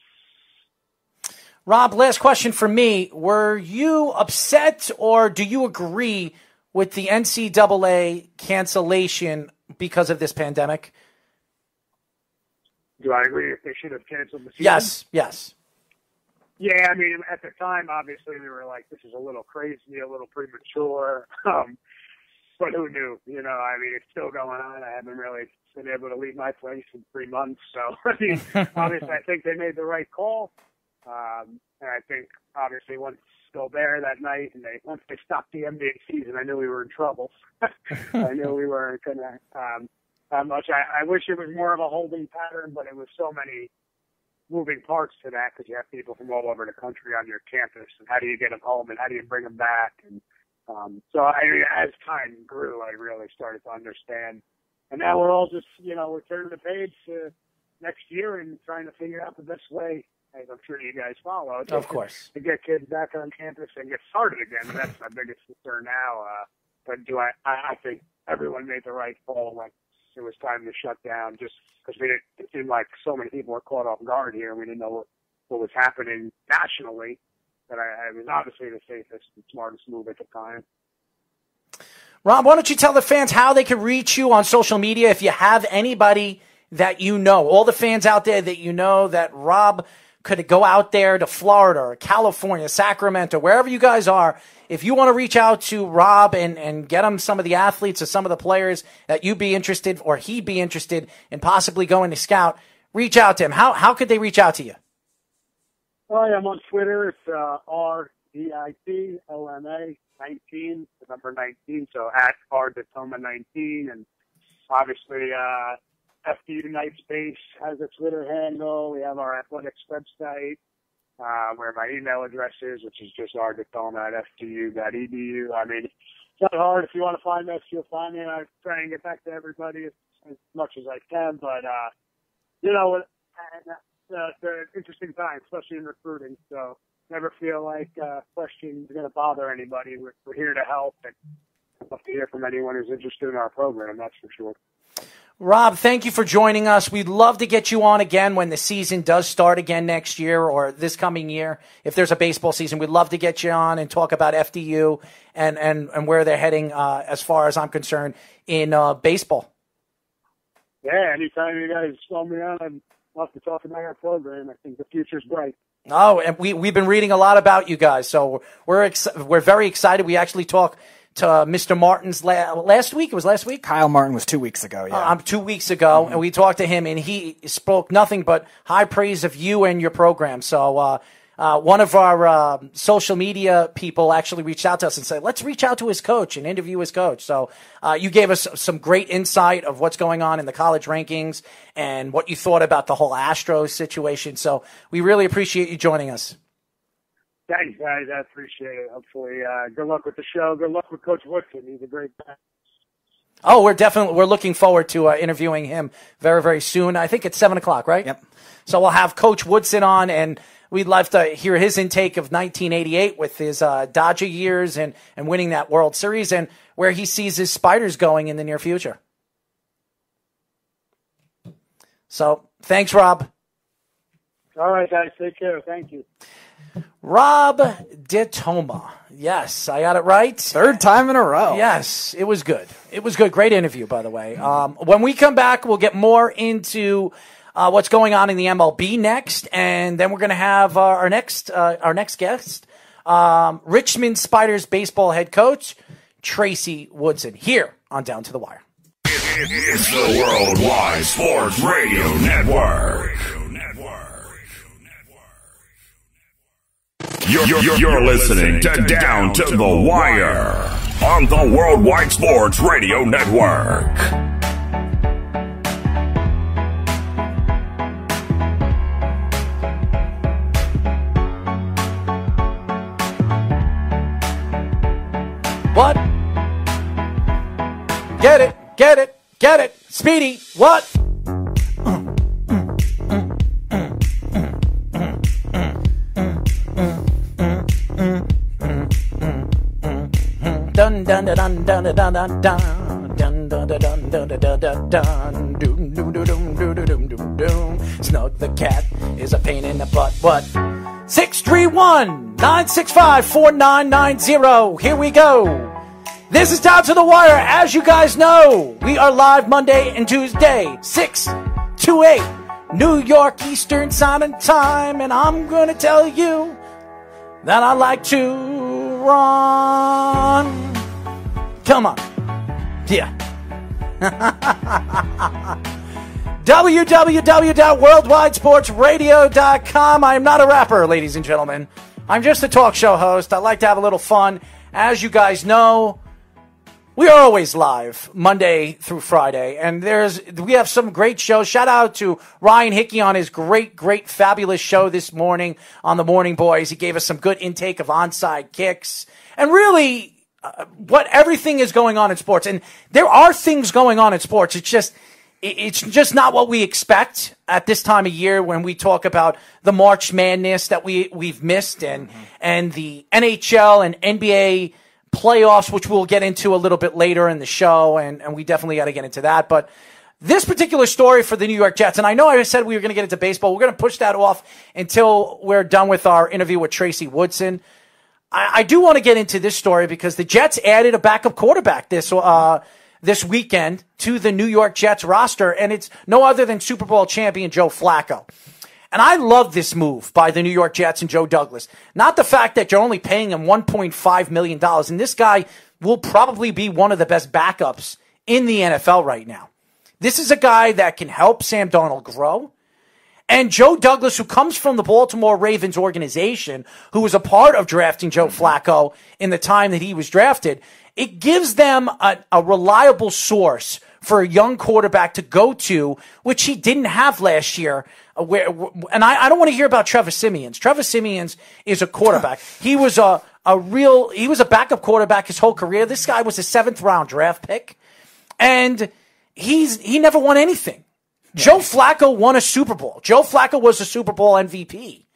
Rob, last question for me. Were you upset or do you agree with the NCAA cancellation because of this pandemic? Do I agree if they should have canceled the season? Yes, yes. Yeah, I mean, at the time, obviously, we were like, this is a little crazy, a little premature. Um, but who knew? You know, I mean, it's still going on. I haven't really been able to leave my place in three months. So, I mean, obviously, I think they made the right call. Um, and I think, obviously, once there that night, and they once they stopped the NBA season, I knew we were in trouble. I knew we weren't gonna um, that much. I, I wish it was more of a holding pattern, but it was so many moving parts to that because you have people from all over the country on your campus, and how do you get them home, and how do you bring them back, and um, so I, as time grew, I really started to understand. And now we're all just, you know, we're turning the page to next year and trying to figure out the best way as I'm sure you guys follow. Of course. To get kids back on campus and get started again. And that's my biggest concern now. Uh, but do I, I, think everyone made the right call when it was time to shut down just because we didn't, it seemed like so many people were caught off guard here and we didn't know what, what was happening nationally. That I, I was obviously the safest and smartest move at the time. Rob, why don't you tell the fans how they can reach you on social media if you have anybody that you know, all the fans out there that you know that Rob could it go out there to Florida or California, Sacramento, wherever you guys are. If you want to reach out to Rob and, and get him some of the athletes or some of the players that you'd be interested or he'd be interested in possibly going to scout, reach out to him. How, how could they reach out to you? Oh, I'm on Twitter. It's uh, R D I T O M A 19, the number 19. So at R Ditoma 19. And obviously, uh, FDU Night Space has a Twitter handle. We have our athletics website, uh, where my email address is, which is just rditoma at fdu.edu. I mean, it's not hard. If you want to find us, you'll find me. And I try and get back to everybody as, as much as I can. But, uh, you know, uh, it's an interesting time, especially in recruiting. So never feel like uh, questions are going to bother anybody. We're, we're here to help and love to hear from anyone who's interested in our program. That's for sure. Rob, thank you for joining us. We'd love to get you on again when the season does start again next year or this coming year. If there's a baseball season, we'd love to get you on and talk about FDU and, and, and where they're heading, uh, as far as I'm concerned, in uh, baseball. Yeah, anytime you guys call me on, I'd love to talk about our program. I think the future's bright. Oh, and we, we've been reading a lot about you guys, so we're, ex- we're very excited. We actually talk to uh, Mr. Martin's la- last week. It was last week. Kyle Martin was two weeks ago. Yeah, um, two weeks ago, and we talked to him, and he spoke nothing but high praise of you and your program. So, uh, uh, one of our uh, social media people actually reached out to us and said, "Let's reach out to his coach and interview his coach." So, uh, you gave us some great insight of what's going on in the college rankings and what you thought about the whole Astros situation. So, we really appreciate you joining us. Thanks, guys. I appreciate it. Hopefully, uh, good luck with the show. Good luck with Coach Woodson. He's a great guy. Oh, we're definitely we're looking forward to uh, interviewing him very very soon. I think it's seven o'clock, right? Yep. So we'll have Coach Woodson on, and we'd love to hear his intake of 1988 with his uh, Dodger years and and winning that World Series, and where he sees his Spiders going in the near future. So thanks, Rob. All right, guys. Take care. Thank you. Rob DiToma. Yes, I got it right. Third time in a row. Yes, it was good. It was good. Great interview, by the way. Um, when we come back, we'll get more into uh, what's going on in the MLB next, and then we're going to have uh, our next uh, our next guest, um, Richmond Spiders baseball head coach Tracy Woodson, here on Down to the Wire. It's the Worldwide Sports Radio Network. You're, you're, you're listening to Down to the Wire on the Worldwide Sports Radio Network. What? Get it, get it, get it. Speedy, what? Dun dun dun dun dun dun dun dun dun dun dun dun dun dun doom doom doom doom doom doom doom doom Snug the cat is a pain in the butt. What? 631 965 4990. Here we go. This is Down to the Wire. As you guys know, we are live Monday and Tuesday, 6 to 8, New York Eastern Standard Time. And I'm going to tell you that I like to run. Come on. Yeah. www.worldwidesportsradio.com. I am not a rapper, ladies and gentlemen. I'm just a talk show host. I like to have a little fun. As you guys know, we are always live Monday through Friday, and there's we have some great shows. Shout out to Ryan Hickey on his great, great, fabulous show this morning on the Morning Boys. He gave us some good intake of onside kicks, and really, uh, what everything is going on in sports. And there are things going on in sports. It's just it's just not what we expect at this time of year when we talk about the March Madness that we we've missed and mm-hmm. and the NHL and NBA playoffs, which we'll get into a little bit later in the show, and and we definitely got to get into that, but. This particular story for the New York Jets, and I know I said we were going to get into baseball. We're going to push that off until we're done with our interview with Tracy Woodson. I, I do want to get into this story because the Jets added a backup quarterback this uh, this weekend to the New York Jets roster, and it's no other than Super Bowl champion Joe Flacco. And I love this move by the New York Jets and Joe Douglas. Not the fact that you're only paying him $1.5 million, and this guy will probably be one of the best backups in the NFL right now. This is a guy that can help Sam Darnold grow. And Joe Douglas, who comes from the Baltimore Ravens organization, who was a part of drafting Joe Flacco in the time that he was drafted, it gives them a, a reliable source for a young quarterback to go to, which he didn't have last year. Uh, where, and I, I don't want to hear about Trevor Siemian. Trevor Siemian is a quarterback. he was a, a real, he was a backup quarterback his whole career. This guy was a seventh round draft pick and he's, he never won anything. Yeah. Joe Flacco won a Super Bowl. Joe Flacco was a Super Bowl MVP.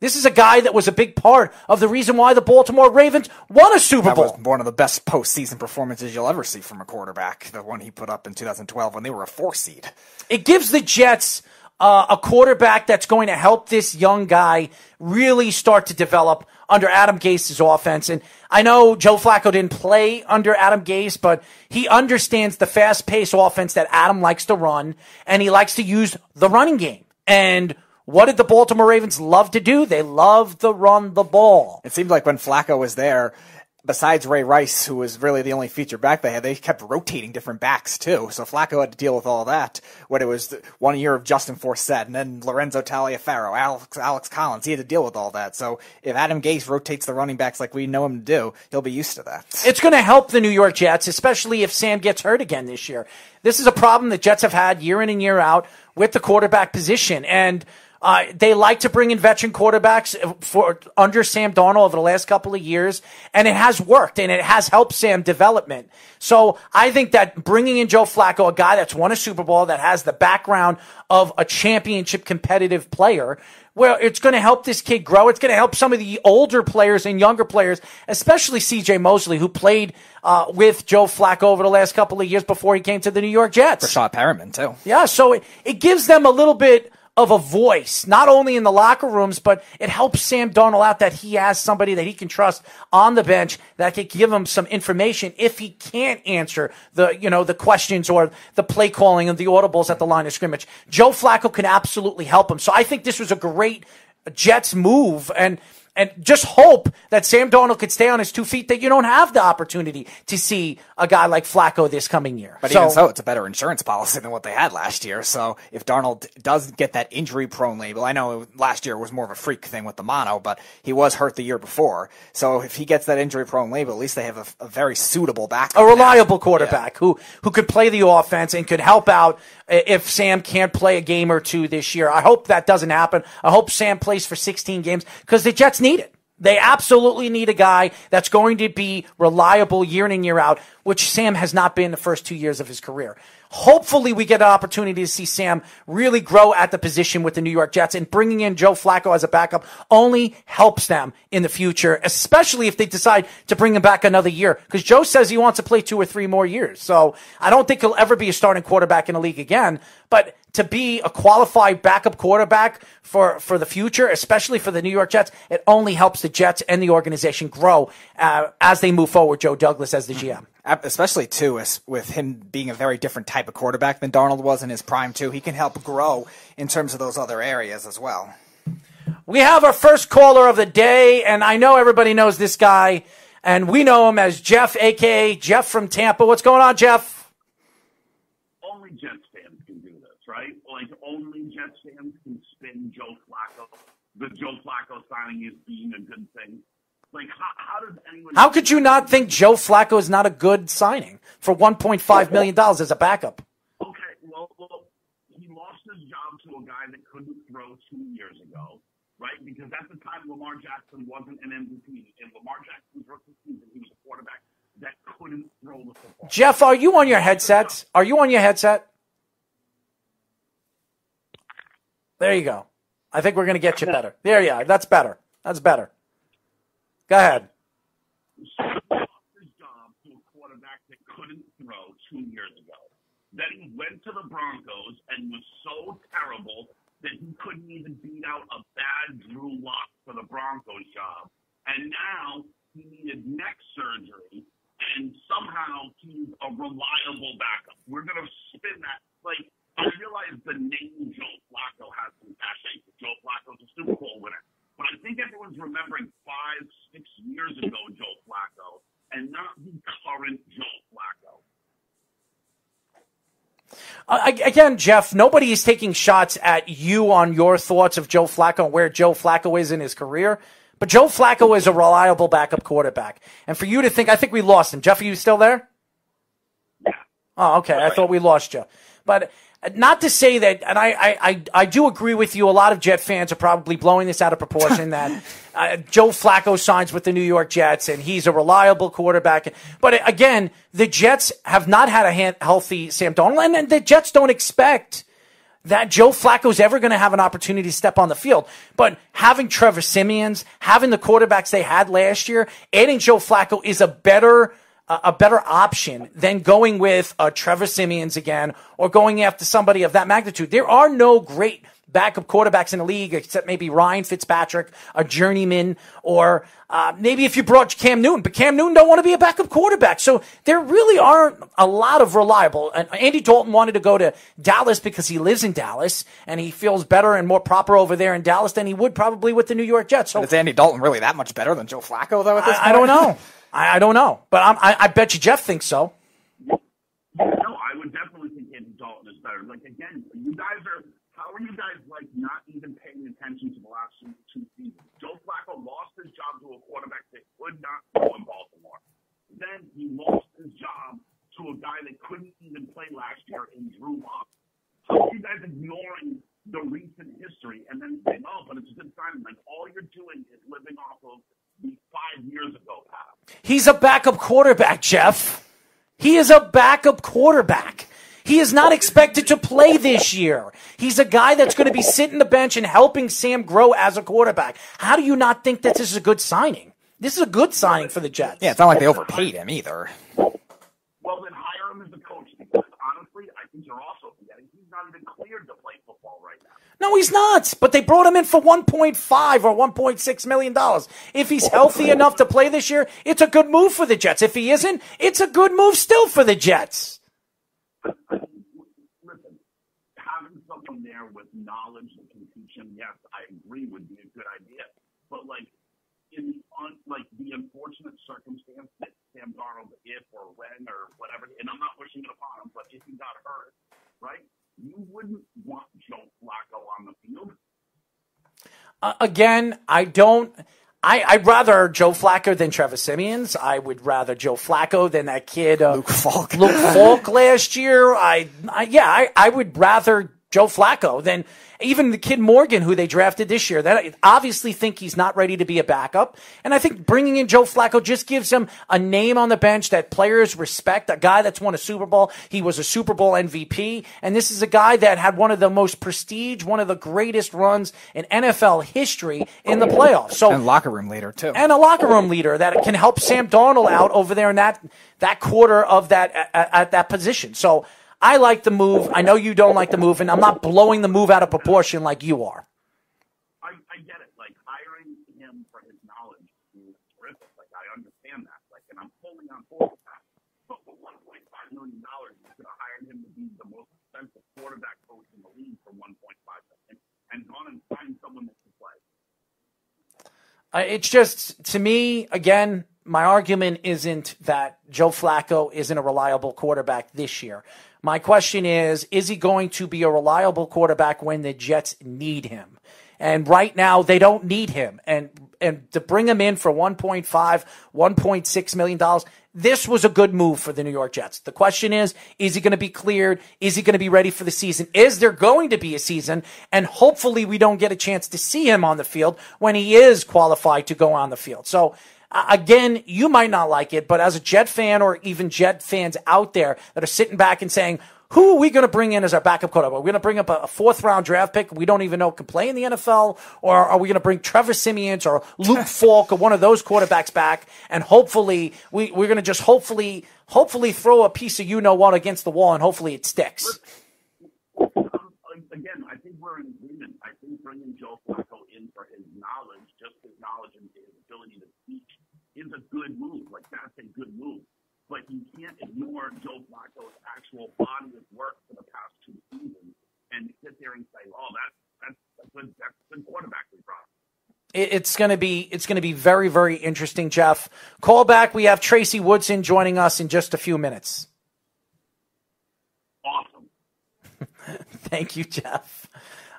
This is a guy that was a big part of the reason why the Baltimore Ravens won a Super Bowl. That was one of the best postseason performances you'll ever see from a quarterback. The one he put up in 2012 when they were a four seed. It gives the Jets uh, a quarterback that's going to help this young guy really start to develop under Adam Gase's offense. And I know Joe Flacco didn't play under Adam Gase, but he understands the fast paced offense that Adam likes to run, and he likes to use the running game. And what did the Baltimore Ravens love to do? They loved to run the ball. It seemed like when Flacco was there, besides Ray Rice, who was really the only feature back they had, they kept rotating different backs too. So Flacco had to deal with all that. When it was one year of Justin Forsett and then Lorenzo Taliaferro, Alex Alex Collins, he had to deal with all that. So if Adam Gase rotates the running backs like we know him to do, he'll be used to that. It's going to help the New York Jets, especially if Sam gets hurt again this year. This is a problem that Jets have had year in and year out with the quarterback position and. Uh, they like to bring in veteran quarterbacks for under Sam Darnold over the last couple of years, and it has worked and it has helped Sam development. So I think that bringing in Joe Flacco, a guy that's won a Super Bowl, that has the background of a championship competitive player, well, it's going to help this kid grow. It's going to help some of the older players and younger players, especially C.J. Mosley, who played uh, with Joe Flacco over the last couple of years before he came to the New York Jets. Rashad Perriman too. Yeah, so it, it gives them a little bit of a voice, not only in the locker rooms, but it helps Sam Darnold out that he has somebody that he can trust on the bench that can give him some information if he can't answer the, you know, the questions or the play calling and the audibles at the line of scrimmage. Joe Flacco can absolutely help him. So I think this was a great Jets move and and just hope that Sam Darnold could stay on his two feet, that you don't have the opportunity to see a guy like Flacco this coming year. But so, even so, it's a better insurance policy than what they had last year. So if Darnold does get that injury prone label, I know last year was more of a freak thing with the mono, but he was hurt the year before. So if he gets that injury prone label, at least they have a, a very suitable back. A reliable now. quarterback yeah. who, who could play the offense and could help out if Sam can't play a game or two this year. I hope that doesn't happen. I hope Sam plays for 16 games because the Jets need it. They absolutely need a guy that's going to be reliable year in and year out, which Sam has not been the first two years of his career. Hopefully, we get an opportunity to see Sam really grow at the position with the New York Jets, and bringing in Joe Flacco as a backup only helps them in the future, especially if they decide to bring him back another year. Because Joe says he wants to play two or three more years. So I don't think he'll ever be a starting quarterback in the league again. But to be a qualified backup quarterback for, for the future, especially for the New York Jets, it only helps the Jets and the organization grow uh, as they move forward. Joe Douglas as the GM. Especially too, with him being a very different type of quarterback than Darnold was in his prime too, he can help grow in terms of those other areas as well. We have our first caller of the day, and I know everybody knows this guy, and we know him as Jeff, aka Jeff from Tampa. What's going on, Jeff? Only Jets fans can do this, right? Like only Jets fans can spin Joe Flacco, the Joe Flacco signing is being a good thing. Like, how, how does anyone? How could you not think Joe Flacco is not a good signing for 1.5 million dollars as a backup? Okay, well, well, he lost his job to a guy that couldn't throw two years ago, right? Because at the time Lamar Jackson wasn't an MVP, and Lamar Jackson's rookie season, he was a quarterback that couldn't throw the football. Jeff, are you on your headset? Are you on your headset? There you go. I think we're going to get you better. There you are. That's better. That's better. Go ahead. job to a quarterback that couldn't throw two years ago. Then he went to the Broncos and was so terrible that he couldn't even beat out a bad Drew Lock for the Broncos job. And now he needed neck surgery, and somehow he's a reliable backup. We're going to spin that. Like, I realize the name Joe Flacco has some cachet. Joe Flacco's a Super Bowl winner. But I think everyone's remembering five, six years ago Joe Flacco and not the current Joe Flacco. Uh, again, Jeff, nobody is taking shots at you on your thoughts of Joe Flacco and where Joe Flacco is in his career. But Joe Flacco is a reliable backup quarterback. And for you to think, I think we lost him. Jeff, are you still there? Yeah. Oh, okay. I thought we lost you. But not to say that, and I, I, I, I, do agree with you. A lot of Jet fans are probably blowing this out of proportion. that uh, Joe Flacco signs with the New York Jets, and he's a reliable quarterback. But again, the Jets have not had a healthy Sam Darnold, and the Jets don't expect that Joe Flacco's ever going to have an opportunity to step on the field. But having Trevor Siemians, having the quarterbacks they had last year, adding Joe Flacco is a better a better option than going with uh, Trevor Siemians again or going after somebody of that magnitude. There are no great backup quarterbacks in the league except maybe Ryan Fitzpatrick, a journeyman, or uh, maybe if you brought Cam Newton, but Cam Newton don't want to be a backup quarterback. So there really aren't a lot of reliable. And Andy Dalton wanted to go to Dallas because he lives in Dallas and he feels better and more proper over there in Dallas than he would probably with the New York Jets. So is Andy Dalton really that much better than Joe Flacco though? At this I, I don't know. I, I don't know, but I'm, I, I bet you Jeff thinks so. No, I would definitely think Andy Dalton is better. Like again, you guys are. How are you guys like not even paying attention to the last two, seasons? Joe Flacco lost his job to a quarterback that could not throw in Baltimore. Then he lost his job to a guy that couldn't even play last year in Drew Lock. How are you guys ignoring the recent history and then saying, "Oh, but it's a good sign"? Like all you're doing is living off of five years ago, Pat. He's a backup quarterback, Jeff. He is a backup quarterback. He is not expected to play this year. He's a guy that's going to be sitting the bench and helping Sam grow as a quarterback. How do you not think that this is a good signing? This is a good signing for the Jets. Yeah, it's not like they overpaid him either. Well, then hire him as a coach because honestly, I think you're also forgetting he's not even cleared to play football right now. No, he's not. But they brought him in for 1.5 or 1.6 million dollars. If he's oh, healthy enough to play this year, it's a good move for the Jets. If he isn't, it's a good move still for the Jets. Listen, having someone there with knowledge that can teach him, yes, I agree, would be a good idea. But like in the un, like the unfortunate circumstance that Sam Darnold, if or when or whatever, and I'm not wishing it upon him, but if he got hurt, right? You wouldn't want Joe Flacco on the field. Uh, again, I don't. I, I'd rather Joe Flacco than Trevor Siemians. I would rather Joe Flacco than that kid uh, Luke Falk. Luke Falk last year. I, I yeah, I, I would rather Joe Flacco than even the kid Morgan, who they drafted this year, that obviously think he's not ready to be a backup. And I think bringing in Joe Flacco just gives him a name on the bench that players respect, a guy that's won a Super Bowl. He was a Super Bowl MVP. And this is a guy that had one of the most prestige, one of the greatest runs in NFL history in the playoffs. So, and locker room leader too. And a locker room leader that can help Sam Darnold out over there in that, that quarter of that, at, at that position. So, I like the move. I know you don't like the move, and I'm not blowing the move out of proportion like you are. I, I get it. Like hiring him for his knowledge is terrific. Like I understand that. Like, and I'm fully on board with that. But for 1.5 million dollars, you could have hired him to be the most expensive quarterback coach in the league for 1.5 million, and gone and signed someone that can play. Uh, it's just to me again my argument isn't that Joe Flacco isn't a reliable quarterback this year. My question is, is he going to be a reliable quarterback when the Jets need him? And right now they don't need him. And and to bring him in for 1.5, 1.6 million dollars, this was a good move for the New York Jets. The question is, is he going to be cleared? Is he going to be ready for the season? Is there going to be a season? And hopefully we don't get a chance to see him on the field when he is qualified to go on the field. So again, you might not like it, but as a Jet fan or even Jet fans out there that are sitting back and saying, who are we going to bring in as our backup quarterback? We're we going to bring up a fourth round draft pick we don't even know can play in the NFL? Or are we going to bring Trevor Siemian or Luke Falk or one of those quarterbacks back? And hopefully, we, we're going to just hopefully, hopefully throw a piece of you know what against the wall and hopefully it sticks. Again, I think we're in agreement. I think bringing Joe Flacco in for his knowledge, just his knowledge and his ability to teach, is a good move. Like that's a good move but you can't ignore Joe Flacco's actual body of work for the past two seasons and sit there and say, "Oh, that's that's that's good, that's a good quarterback we brought." It's going to be it's going to be very very interesting, Jeff. Call back. We have Tracy Woodson joining us in just a few minutes. Awesome. Thank you, Jeff.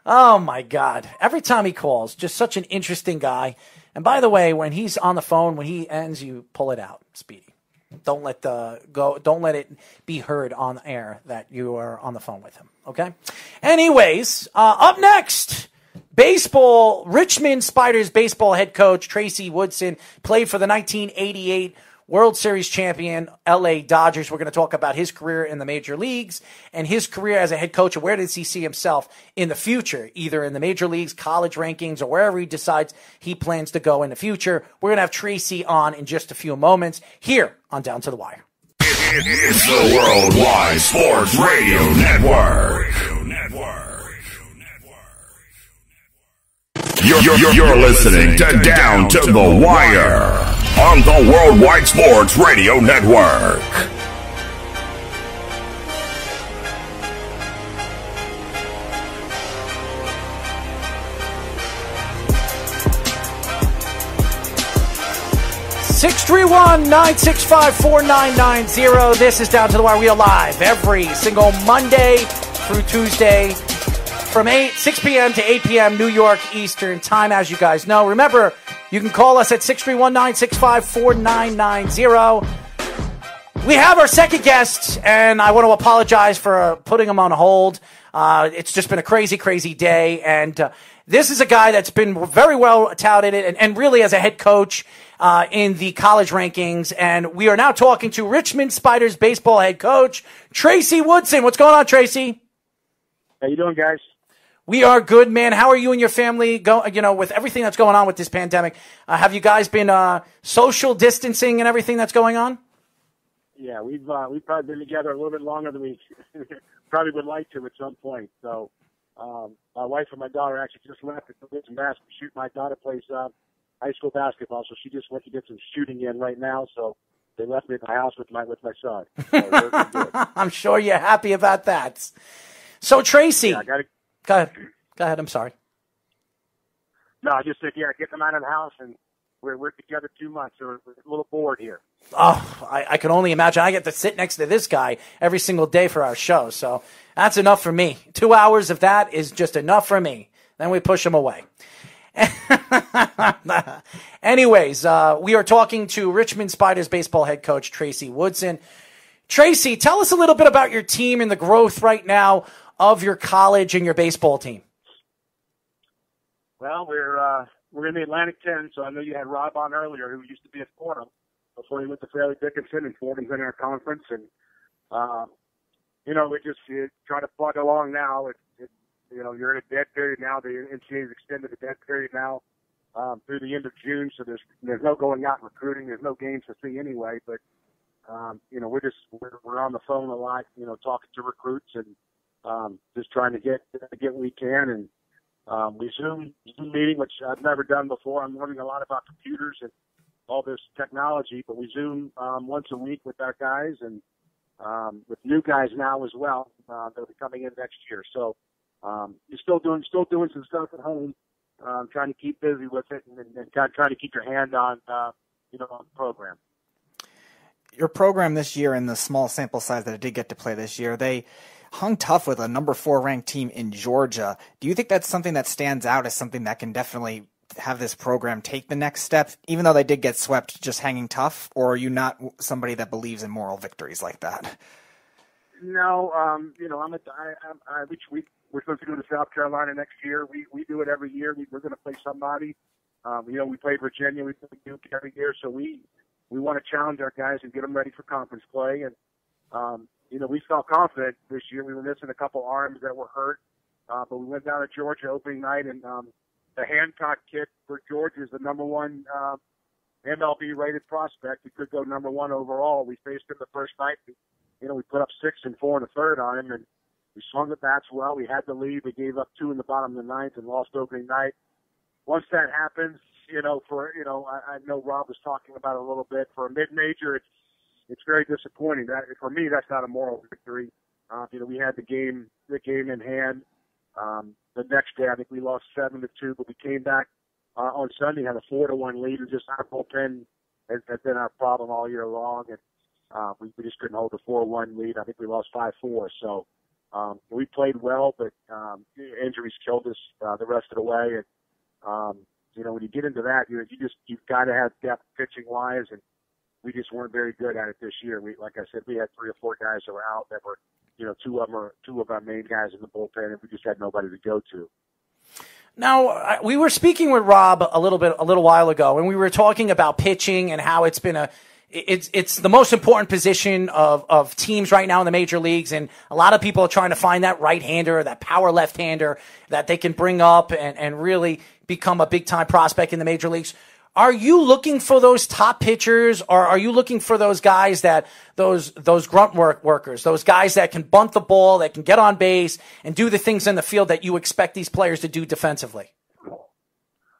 Oh my God! Every time he calls, just such an interesting guy. And by the way, when he's on the phone, when he ends, you pull it out, Speedy. Don't let the go. Don't let it be heard on air that you are on the phone with him. Okay. Anyways, uh, up next, baseball. Richmond Spiders baseball head coach Tracy Woodson played for the 1988 World Series champion LA Dodgers. We're going to talk about his career in the major leagues and his career as a head coach where does he see himself in the future, either in the major leagues, college rankings, or wherever he decides he plans to go in the future. We're going to have Tracy on in just a few moments here on Down to the Wire. It's the Worldwide Sports Radio Network. You're, you're, you're listening to Down to the Wire on the Worldwide Sports Radio Network. Six three one nine six five four nine nine zero. This is Down to the Wire. We are live every single Monday through Tuesday from 8, 6 p.m. to 8 p.m. New York Eastern Time, as you guys know. Remember, you can call us at 631 We have our second guest, and I want to apologize for putting him on hold. Uh, it's just been a crazy, crazy day, and uh, this is a guy that's been very well touted and, and really as a head coach uh, in the college rankings. And we are now talking to Richmond Spiders baseball head coach Tracy Woodson. What's going on, Tracy? How you doing, guys? We are good, man. How are you and your family go? You know, with everything that's going on with this pandemic, uh, have you guys been uh, social distancing and everything that's going on? Yeah, we've uh, we've probably been together a little bit longer than we probably would like to at some point. So, um, my wife and my daughter actually just left to get some basketball. Shoot, my daughter plays uh, high school basketball, so she just went to get some shooting in right now. So they left me at my house with my with my son. So I'm sure you're happy about that. So Tracy, yeah, Go ahead. Go ahead. I'm sorry. No, I just said, yeah, get them out of the house, and we're we're together two months, so we're a little bored here. Oh, I, I can only imagine. I get to sit next to this guy every single day for our show, so that's enough for me. Two hours of that is just enough for me. Then we push him away. Anyways, uh, we are talking to Richmond Spiders baseball head coach Tracy Woodson. Tracy, tell us a little bit about your team and the growth right now of your college and your baseball team? Well, we're uh, we're in the Atlantic 10, so I know you had Rob on earlier, who used to be at Fordham before he went to Fairleigh Dickinson, and Fordham's in our conference, and uh, you know we just you try to plug along now. It, it, you know you're in a dead period now. The NCAA's extended the dead period now um, through the end of June, so there's there's no going out recruiting. There's no games to see anyway, but um, you know we're just we're, we're on the phone a lot, you know, talking to recruits and um, just trying to get get what we can. And um, we Zoom Zoom meeting, which I've never done before. I'm learning a lot about computers and all this technology, but we Zoom um, once a week with our guys and um, with new guys now as well. Uh, they'll be coming in next year. So um, you're still doing still doing some stuff at home, um, trying to keep busy with it and, and, and kind of trying to keep your hand on uh, you know on the program. Your program this year and the small sample size that I did get to play this year, they hung tough with a number four ranked team in Georgia. Do you think that's something that stands out as something that can definitely have this program take the next step, even though they did get swept just hanging tough? Or are you not somebody that believes in moral victories like that? No, um, you know, I'm a, I, I, I, which we, we're supposed to go to South Carolina next year. We, we do it every year. We, we're going to play somebody. Um, you know, we play Virginia, we play Duke every year, so we we want to challenge our guys and get them ready for conference play. And um, you know, we felt confident this year. We were missing a couple arms that were hurt, uh, but we went down to Georgia opening night, and um, the Hancock kid for Georgia is the number one uh, MLB rated prospect. He could go number one overall. We faced him the first night. You know, we put up six and four in the third on him, and we swung the bats well. We had the lead. We gave up two in the bottom of the ninth and lost opening night. Once that happens, you know, for you know, I, I know Rob was talking about it a little bit. For a mid-major, it's it's very disappointing. That for me, that's not a moral victory. Uh, you know, we had the game the game in hand. Um, the next day, I think we lost seven to two, but we came back uh, on Sunday, had a four to one lead, and just our bullpen has, has been our problem all year long, and uh, we, we just couldn't hold the four one lead. I think we lost five four. So um, we played well, but um, injuries killed us uh, the rest of the way, and um, you know when you get into that, you you just you've got to have depth pitching wise, and we just weren't very good at it this year. We like I said, we had three or four guys that were out that were you know, two of them are two of our main guys in the bullpen, and we just had nobody to go to. Now we were speaking with Rob a little bit a little while ago, and we were talking about pitching and how it's been a it's it's the most important position of of teams right now in the major leagues, and a lot of people are trying to find that right hander, that power left hander that they can bring up and and really become a big time prospect in the major leagues. Are you looking for those top pitchers or are you looking for those guys that those those grunt work workers, those guys that can bunt the ball, that can get on base and do the things in the field that you expect these players to do defensively?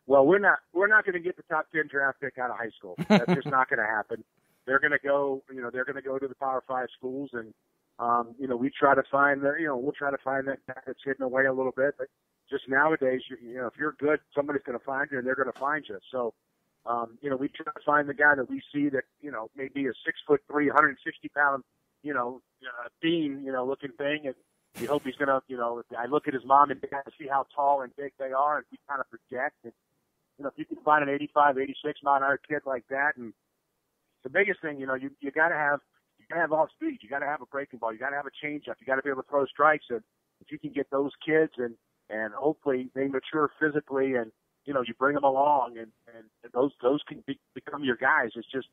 Well, we're not we're not going to get the top 10 draft pick out of high school. That's just not going to happen. They're going to go, you know, they're going to go to the Power 5 schools and um, you know, we try to find the, you know, we'll try to find that guy that's hidden away a little bit, but just nowadays, you, you know, if you're good, somebody's going to find you and they're going to find you. So, um, you know, we try to find the guy that we see that, you know, maybe a six foot three, 160 pound, you know, uh, bean, you know, looking thing. And we hope he's going to, you know, I look at his mom and dad to see how tall and big they are and we kind of project. And, you know, if you can find an 85, 86 mile hour kid like that. And the biggest thing, you know, you, you got to have, you got to have all speed. You got to have a breaking ball. You got to have a changeup. You got to be able to throw strikes. And if you can get those kids and, and hopefully they mature physically and, you know, you bring them along, and and, those those can be, become your guys. It's just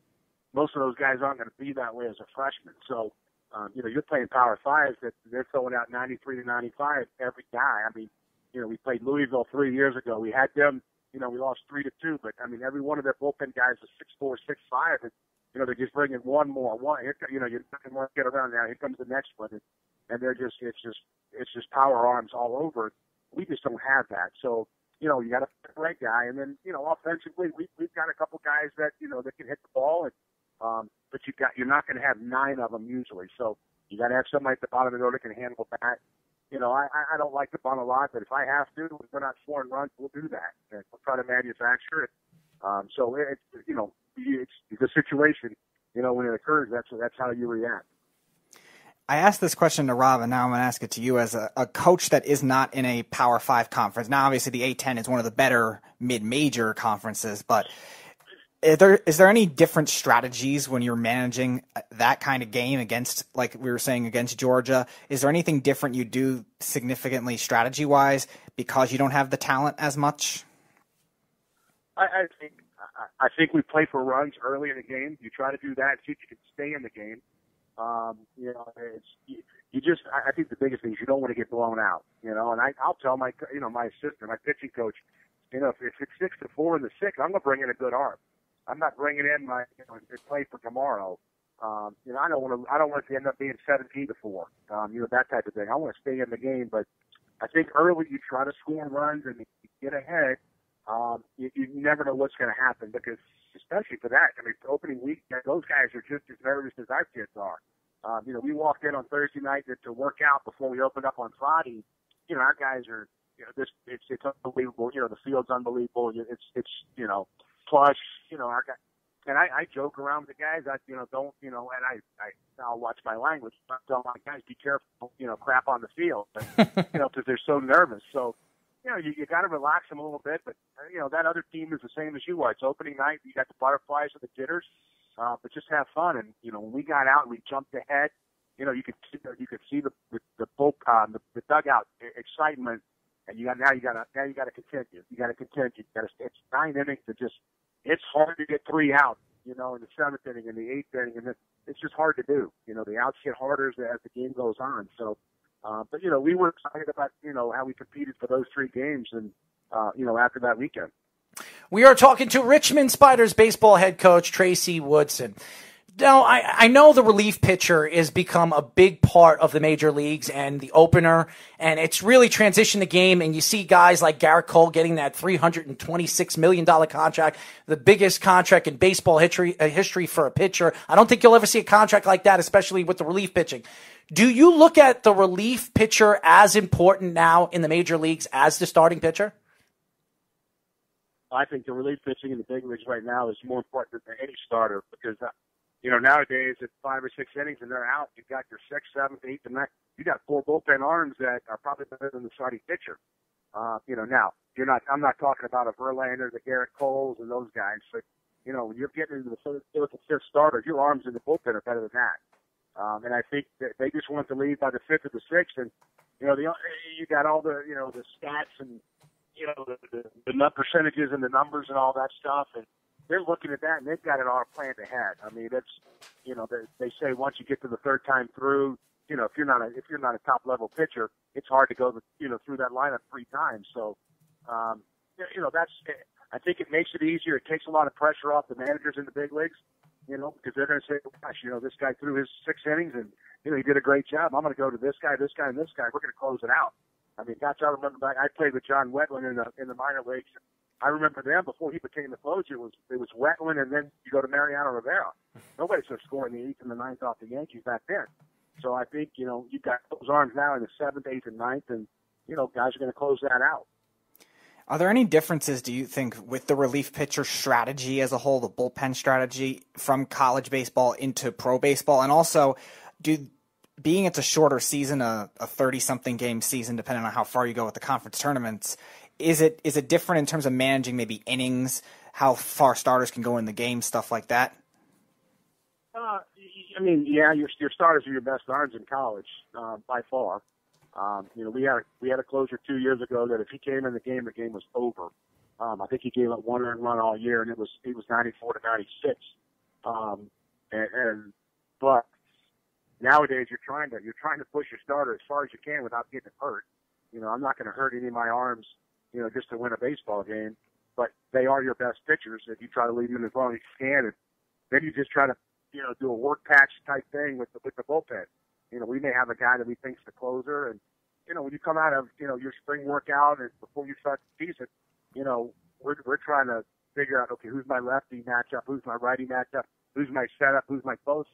most of those guys aren't going to be that way as a freshman. So, um, you know, you're playing Power Fives that they're throwing out 93 to 95 every guy. I mean, you know, we played Louisville three years ago. We had them. You know, we lost three to two, but I mean, every one of their bullpen guys is six four, six five, and you know they're just bringing one more. One, here, you know, you're not going to get around now. Here comes the next one, and, and they're just, it's just, it's just power arms all over. We just don't have that. So, you know, you got to pick the right guy, and then you know, offensively, we, we've got a couple guys that you know that can hit the ball, and um, but you got you're not going to have nine of them usually, so you got to have somebody at the bottom of the order that can handle that. You know, I I don't like to bunt a lot, but if I have to, if we're not scoring runs, we'll do that, and we'll try to manufacture it. Um, so it's you know, it's the situation. You know, when it occurs, that's that's how you react. I asked this question to Rob, and now I'm going to ask it to you as a, a, coach that is not in a Power Five conference. Now, obviously, the A10 is one of the better mid-major conferences, but is there is there any different strategies when you're managing that kind of game against, like we were saying, against Georgia? Is there anything different you do significantly strategy wise because you don't have the talent as much? I, I think I think we play for runs early in the game. You try to do that, see if you can stay in the game. Um, you know, it's you, you just. I, think the biggest thing is you don't want to get blown out. You know, and I, I'll tell my, you know, my assistant, my pitching coach, you know, if, if it's six to four in the sixth, I'm gonna bring in a good arm. I'm not bringing in my, you know, play for tomorrow. Um, you know, I don't want to. I don't want it to end up being 17 to four. Um, you know, that type of thing. I want to stay in the game, but I think early you try to score runs and get ahead. Um, you, you never know what's going to happen because, especially for that, I mean, opening week, those guys are just as nervous as our kids are. Um, you know, we walked in on Thursday night to, to work out before we opened up on Friday. You know, our guys are, you know, this it's it's unbelievable. You know, the field's unbelievable. It's it's you know, plush. You know, our guys. And I, I joke around with the guys. I, you know, don't, you know, and I, I, I'll watch my language. I tell my guys, be careful, you know, crap on the field, but, you know, because they're so nervous. So, you know, you, you got to relax them a little bit. But, uh, you know, that other team is the same as you are. It's opening night. You got the butterflies and the jitters uh, but just have fun. And you know, when we got out and we jumped ahead, you know, you could you could see the the, the bull uh, the, the dugout excitement and you got now you got to now you got to continue. You got to continue. You got to. It's nine innings to just. It's hard to get three out. You know, in the seventh inning, in the eighth inning, and then it's just hard to do. You know, the outs get harder as as the game goes on. So, uh, but you know, we were excited about you know how we competed for those three games, and uh, you know after that weekend. We are talking to Richmond Spiders baseball head coach Tracy Woodson. Now, I, I know the relief pitcher has become a big part of the major leagues and the opener, and it's really transitioned the game. And you see guys like Gerrit Cole getting that $326 million contract, the biggest contract in baseball history, uh, history for a pitcher. I don't think you'll ever see a contract like that, especially with the relief pitching. Do you look at the relief pitcher as important now in the major leagues as the starting pitcher? I think the relief pitching in the big leagues right now is more important than any starter because, uh, you know, nowadays it's five or six innings and they're out. You've got your sixth, seventh, eighth, and ninth. You got four bullpen arms that are probably better than the starting pitcher. Uh, you know, now you're not. I'm not talking about a Verlander, the Gerrit Coles, and those guys. But you know, when you're getting into the third, fourth, and fifth starters, your arms in the bullpen are better than that. Um, and I think that they just want to lead by the fifth or the sixth, and you know, the you got all the you know the stats and you know, the, the, the percentages and the numbers and all that stuff. And they're looking at that and they've got it all planned ahead. I mean, it's, you know, they, they say once you get to the third time through, you know, if you're not a, if you're not a top level pitcher, it's hard to go, the, you know, through that lineup three times. So, um, you know, that's, I think it makes it easier. It takes a lot of pressure off the managers in the big leagues, you know, because they're going to say, gosh, you know, this guy threw his six innings and, you know, he did a great job. I'm going to go to this guy, this guy, and this guy. We're going to close it out. I mean, gosh, I remember back. I played with John Wetteland in the in the minor leagues. I remember them before he became the closer. It was it was Wetteland, and then you go to Mariano Rivera. Nobody was scoring the eighth and the ninth off the Yankees back then. So I think you know you've got those arms now in the seventh, eighth, and ninth, and you know guys are going to close that out. Are there any differences, do you think, with the relief pitcher strategy as a whole, the bullpen strategy from college baseball into pro baseball? And also, do being it's a shorter season, a, 30 something game season, depending on how far you go with the conference tournaments, is it is it different in terms of managing maybe innings, how far starters can go in the game, stuff like that? Uh, I mean, yeah, your your starters are your best arms in college uh, by far. Um, you know, we had we had a closer two years ago that if he came in the game, the game was over. Um, I think he gave up one earned run all year, and it was it was 94 to 96. Um, and, and but nowadays you're trying to you're trying to push your starter as far as you can without getting hurt. You know, I'm not going to hurt any of my arms, you know, just to win a baseball game. But they are your best pitchers if you try to leave them as long as you can, and then you just try to, you know, do a work patch type thing with the with the bullpen. You know, we may have a guy that we think's the closer, and you know, when you come out of you know your spring workout and before you start the season, you know, we're we're trying to figure out okay, who's my lefty matchup, who's my righty matchup, who's my setup, who's my post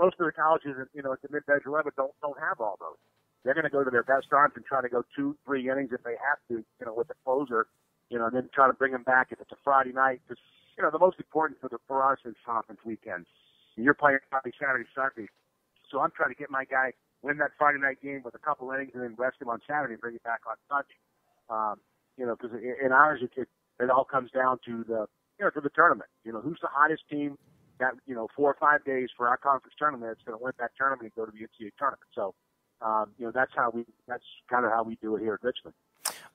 most of the colleges, you know, at the mid-major level don't don't have all those. They're going to go to their best arms and try to go two, three innings if they have to, you know, with the closer, you know, and then try to bring them back if it's a Friday night. Because you know, the most important for the for us is conference weekends. You're playing Friday, Saturday, Sunday, so I'm trying to get my guy win that Friday night game with a couple innings and then rest him on Saturday and bring it back on Sunday. Um, you know, because in ours it, it it all comes down to the you know to the tournament. You know, who's the hottest team that you know four or five days for our conference tournament, it's going to win that tournament and go to the NCAA tournament. So, um, you know, that's how we that's kind of how we do it here at Richmond.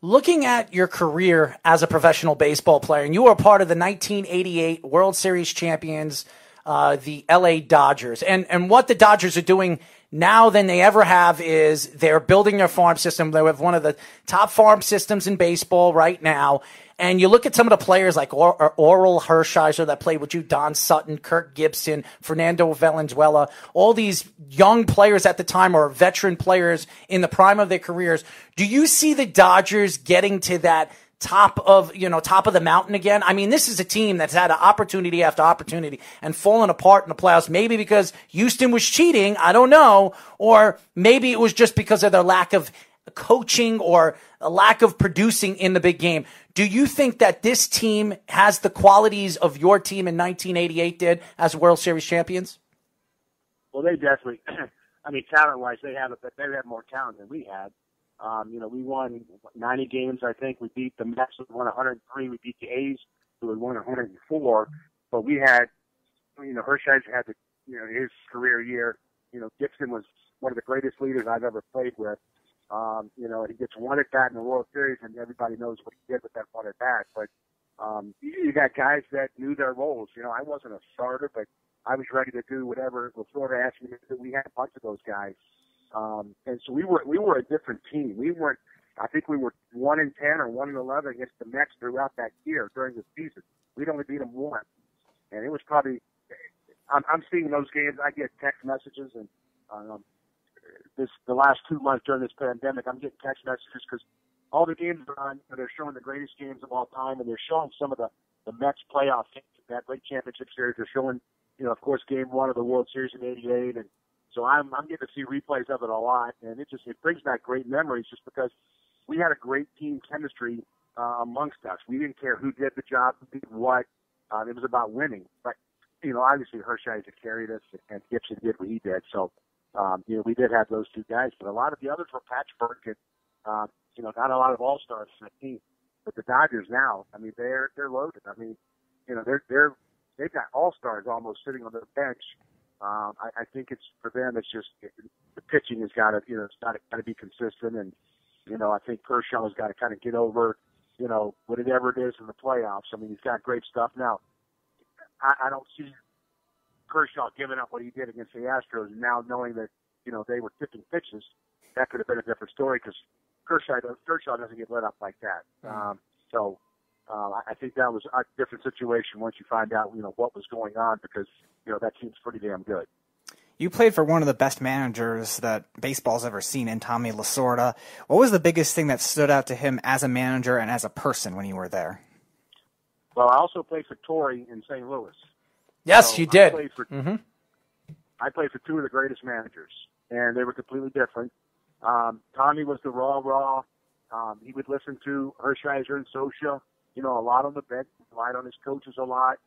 Looking at your career as a professional baseball player, and you were part of the 1988 World Series champions, uh, the LA Dodgers, and and what the Dodgers are doing now than they ever have is they're building their farm system. They have one of the top farm systems in baseball right now. And you look at some of the players like or- Orel Hershiser that played with you, Don Sutton, Kirk Gibson, Fernando Valenzuela, all these young players at the time or veteran players in the prime of their careers. Do you see the Dodgers getting to that top of, you know, top of the mountain again? I mean, this is a team that's had opportunity after opportunity and fallen apart in the playoffs, maybe because Houston was cheating. I don't know. Or maybe it was just because of their lack of coaching or a lack of producing in the big game. Do you think that this team has the qualities of your team in 1988 did as World Series champions? Well, they definitely. I mean, talent-wise, they have but they have more talent than we had. Um, you know, we won 90 games. I think we beat the Mets. We won 103. We beat the A's, who had won 104. But we had, you know, Hershiser had the, you know, his career year. You know, Gibson was one of the greatest leaders I've ever played with. Um, you know, he gets one at bat in the World Series, and everybody knows what he did with that one at bat. But um, you, got guys that knew their roles. You know, I wasn't a starter, but I was ready to do whatever Lasorda asked me to do. We had a bunch of those guys, um, and so we were we were a different team. We weren't. I think we were one in ten or one in eleven against the Mets throughout that year during the season. We'd only beat them once, and it was probably. I'm, I'm seeing those games. I get text messages and um, this the last two months during this pandemic. I'm getting text messages because all the games are on. They're showing the greatest games of all time, and they're showing some of the the Mets playoff games, that great championship series. They're showing, you know, of course, Game One of the World Series in '88, and so I'm I'm getting to see replays of it a lot, and it just it brings back great memories just because we had a great team chemistry uh, amongst us. We didn't care who did the job, who did what. Uh, it was about winning. But you know, obviously Hershiser carried us, and Gibson did what he did. So um, you know, we did have those two guys, but a lot of the others were patchwork and uh, you know, not a lot of all stars in the team. But the Dodgers now, I mean, they're they're loaded. I mean, you know, they're they're they've got all stars almost sitting on their bench. Um, I, I think it's for them. It's just the pitching has got to, you know, it's got to, be consistent, and you know, I think Kershaw's got to kind of get over, you know, whatever it is in the playoffs. I mean, he's got great stuff now. I, I don't see Kershaw giving up what he did against the Astros, now knowing that you know they were tipping pitches, that could have been a different story because Kershaw Kershaw doesn't get let up like that. Um, so uh, I think that was a different situation once you find out you know what was going on because you know that team's pretty damn good. You played for one of the best managers that baseball's ever seen in Tommy Lasorda. What was the biggest thing that stood out to him as a manager and as a person when you were there? Well, I also played for Torre in St. Louis. Yes, so you did. I played, for, mm-hmm. I played for two of the greatest managers, and they were completely different. Um, Tommy was the raw, raw. Um, he would listen to Hershiser and Scioscia, you know, a lot on the bench, relied on his coaches a lot.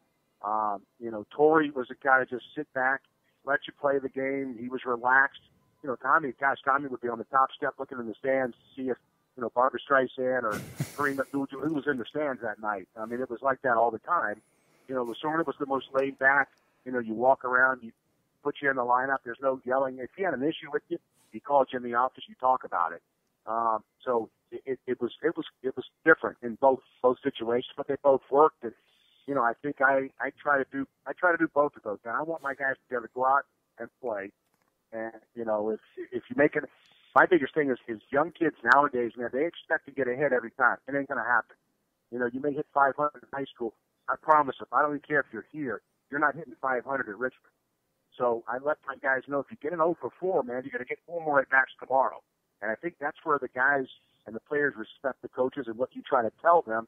Um, you know, Torre was a guy to just sit back, let you play the game. He was relaxed. You know, Tommy, gosh, Tommy would be on the top step looking in the stands to see if, you know, Barbra Streisand or Kareem Abdul-Jabbar, who was in the stands that night. I mean, it was like that all the time. You know, Lasorda was the most laid back. You know, you walk around, you put you in the lineup. There's no yelling. If he had an issue with you, he called you in the office. You talk about it. Um, so it, it was it was it was different in both both situations, but they both worked. And you know, I think I I try to do I try to do both of those. And I want my guys to be able to go out and play. And you know, if if you make it, my biggest thing is is young kids nowadays, man, they expect to get ahead every time. It ain't gonna happen. You know, you may hit 500 in high school. I promise, if I don't even care if you're here, you're not hitting 500 at Richmond. So I let my guys know if you get an 0 for 4, man, you're going to get four more at bats tomorrow. And I think that's where the guys and the players respect the coaches and what you try to tell them.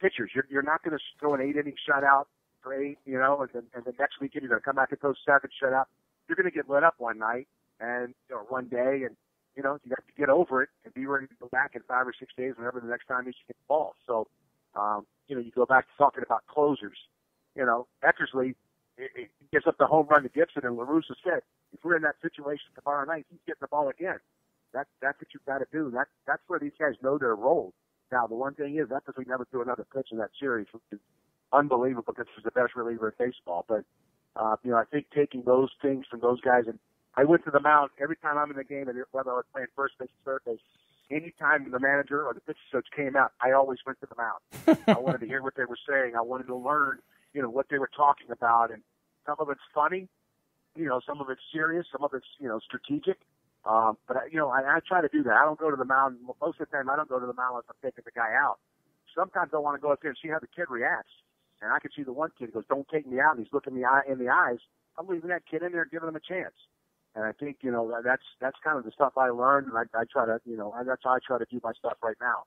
Pitchers, you're, you're not going to throw an eight inning shutout for eight, you know, and then, and the next weekend you're going to come back and throw seven shutout. You're going to get lit up one night and or one day, and you know you got to get over it and be ready to go back in five or six days whenever the next time you get the ball. So, um, you know, you go back to talking about closers. You know, Eckersley it, it gives up the home run to Gibson, and La Russa said, if we're in that situation tomorrow night, he's getting the ball again. That, that's what you've got to do. That, that's where these guys know their role. Now, the one thing is, that's if we never threw another pitch in that series, which is unbelievable because he's the best reliever in baseball. But, uh, you know, I think taking those things from those guys, and I went to the mound every time I'm in the game, and whether I was playing first base or third base, anytime the manager or the pitch coach came out, I always went to the mound. I wanted to hear what they were saying. I wanted to learn, you know, what they were talking about. And some of it's funny, you know, some of it's serious, some of it's, you know, strategic. Um, but, you know, I, I try to do that. I don't go to the mound. Most of the time, I don't go to the mound unless I'm taking the guy out. Sometimes I want to go up there and see how the kid reacts. And I can see the one kid goes, don't take me out. And he's looking me in the eyes. I'm leaving that kid in there, giving him a chance. And I think you know that's that's kind of the stuff I learned, and I, I try to you know that's how I try to do my stuff right now.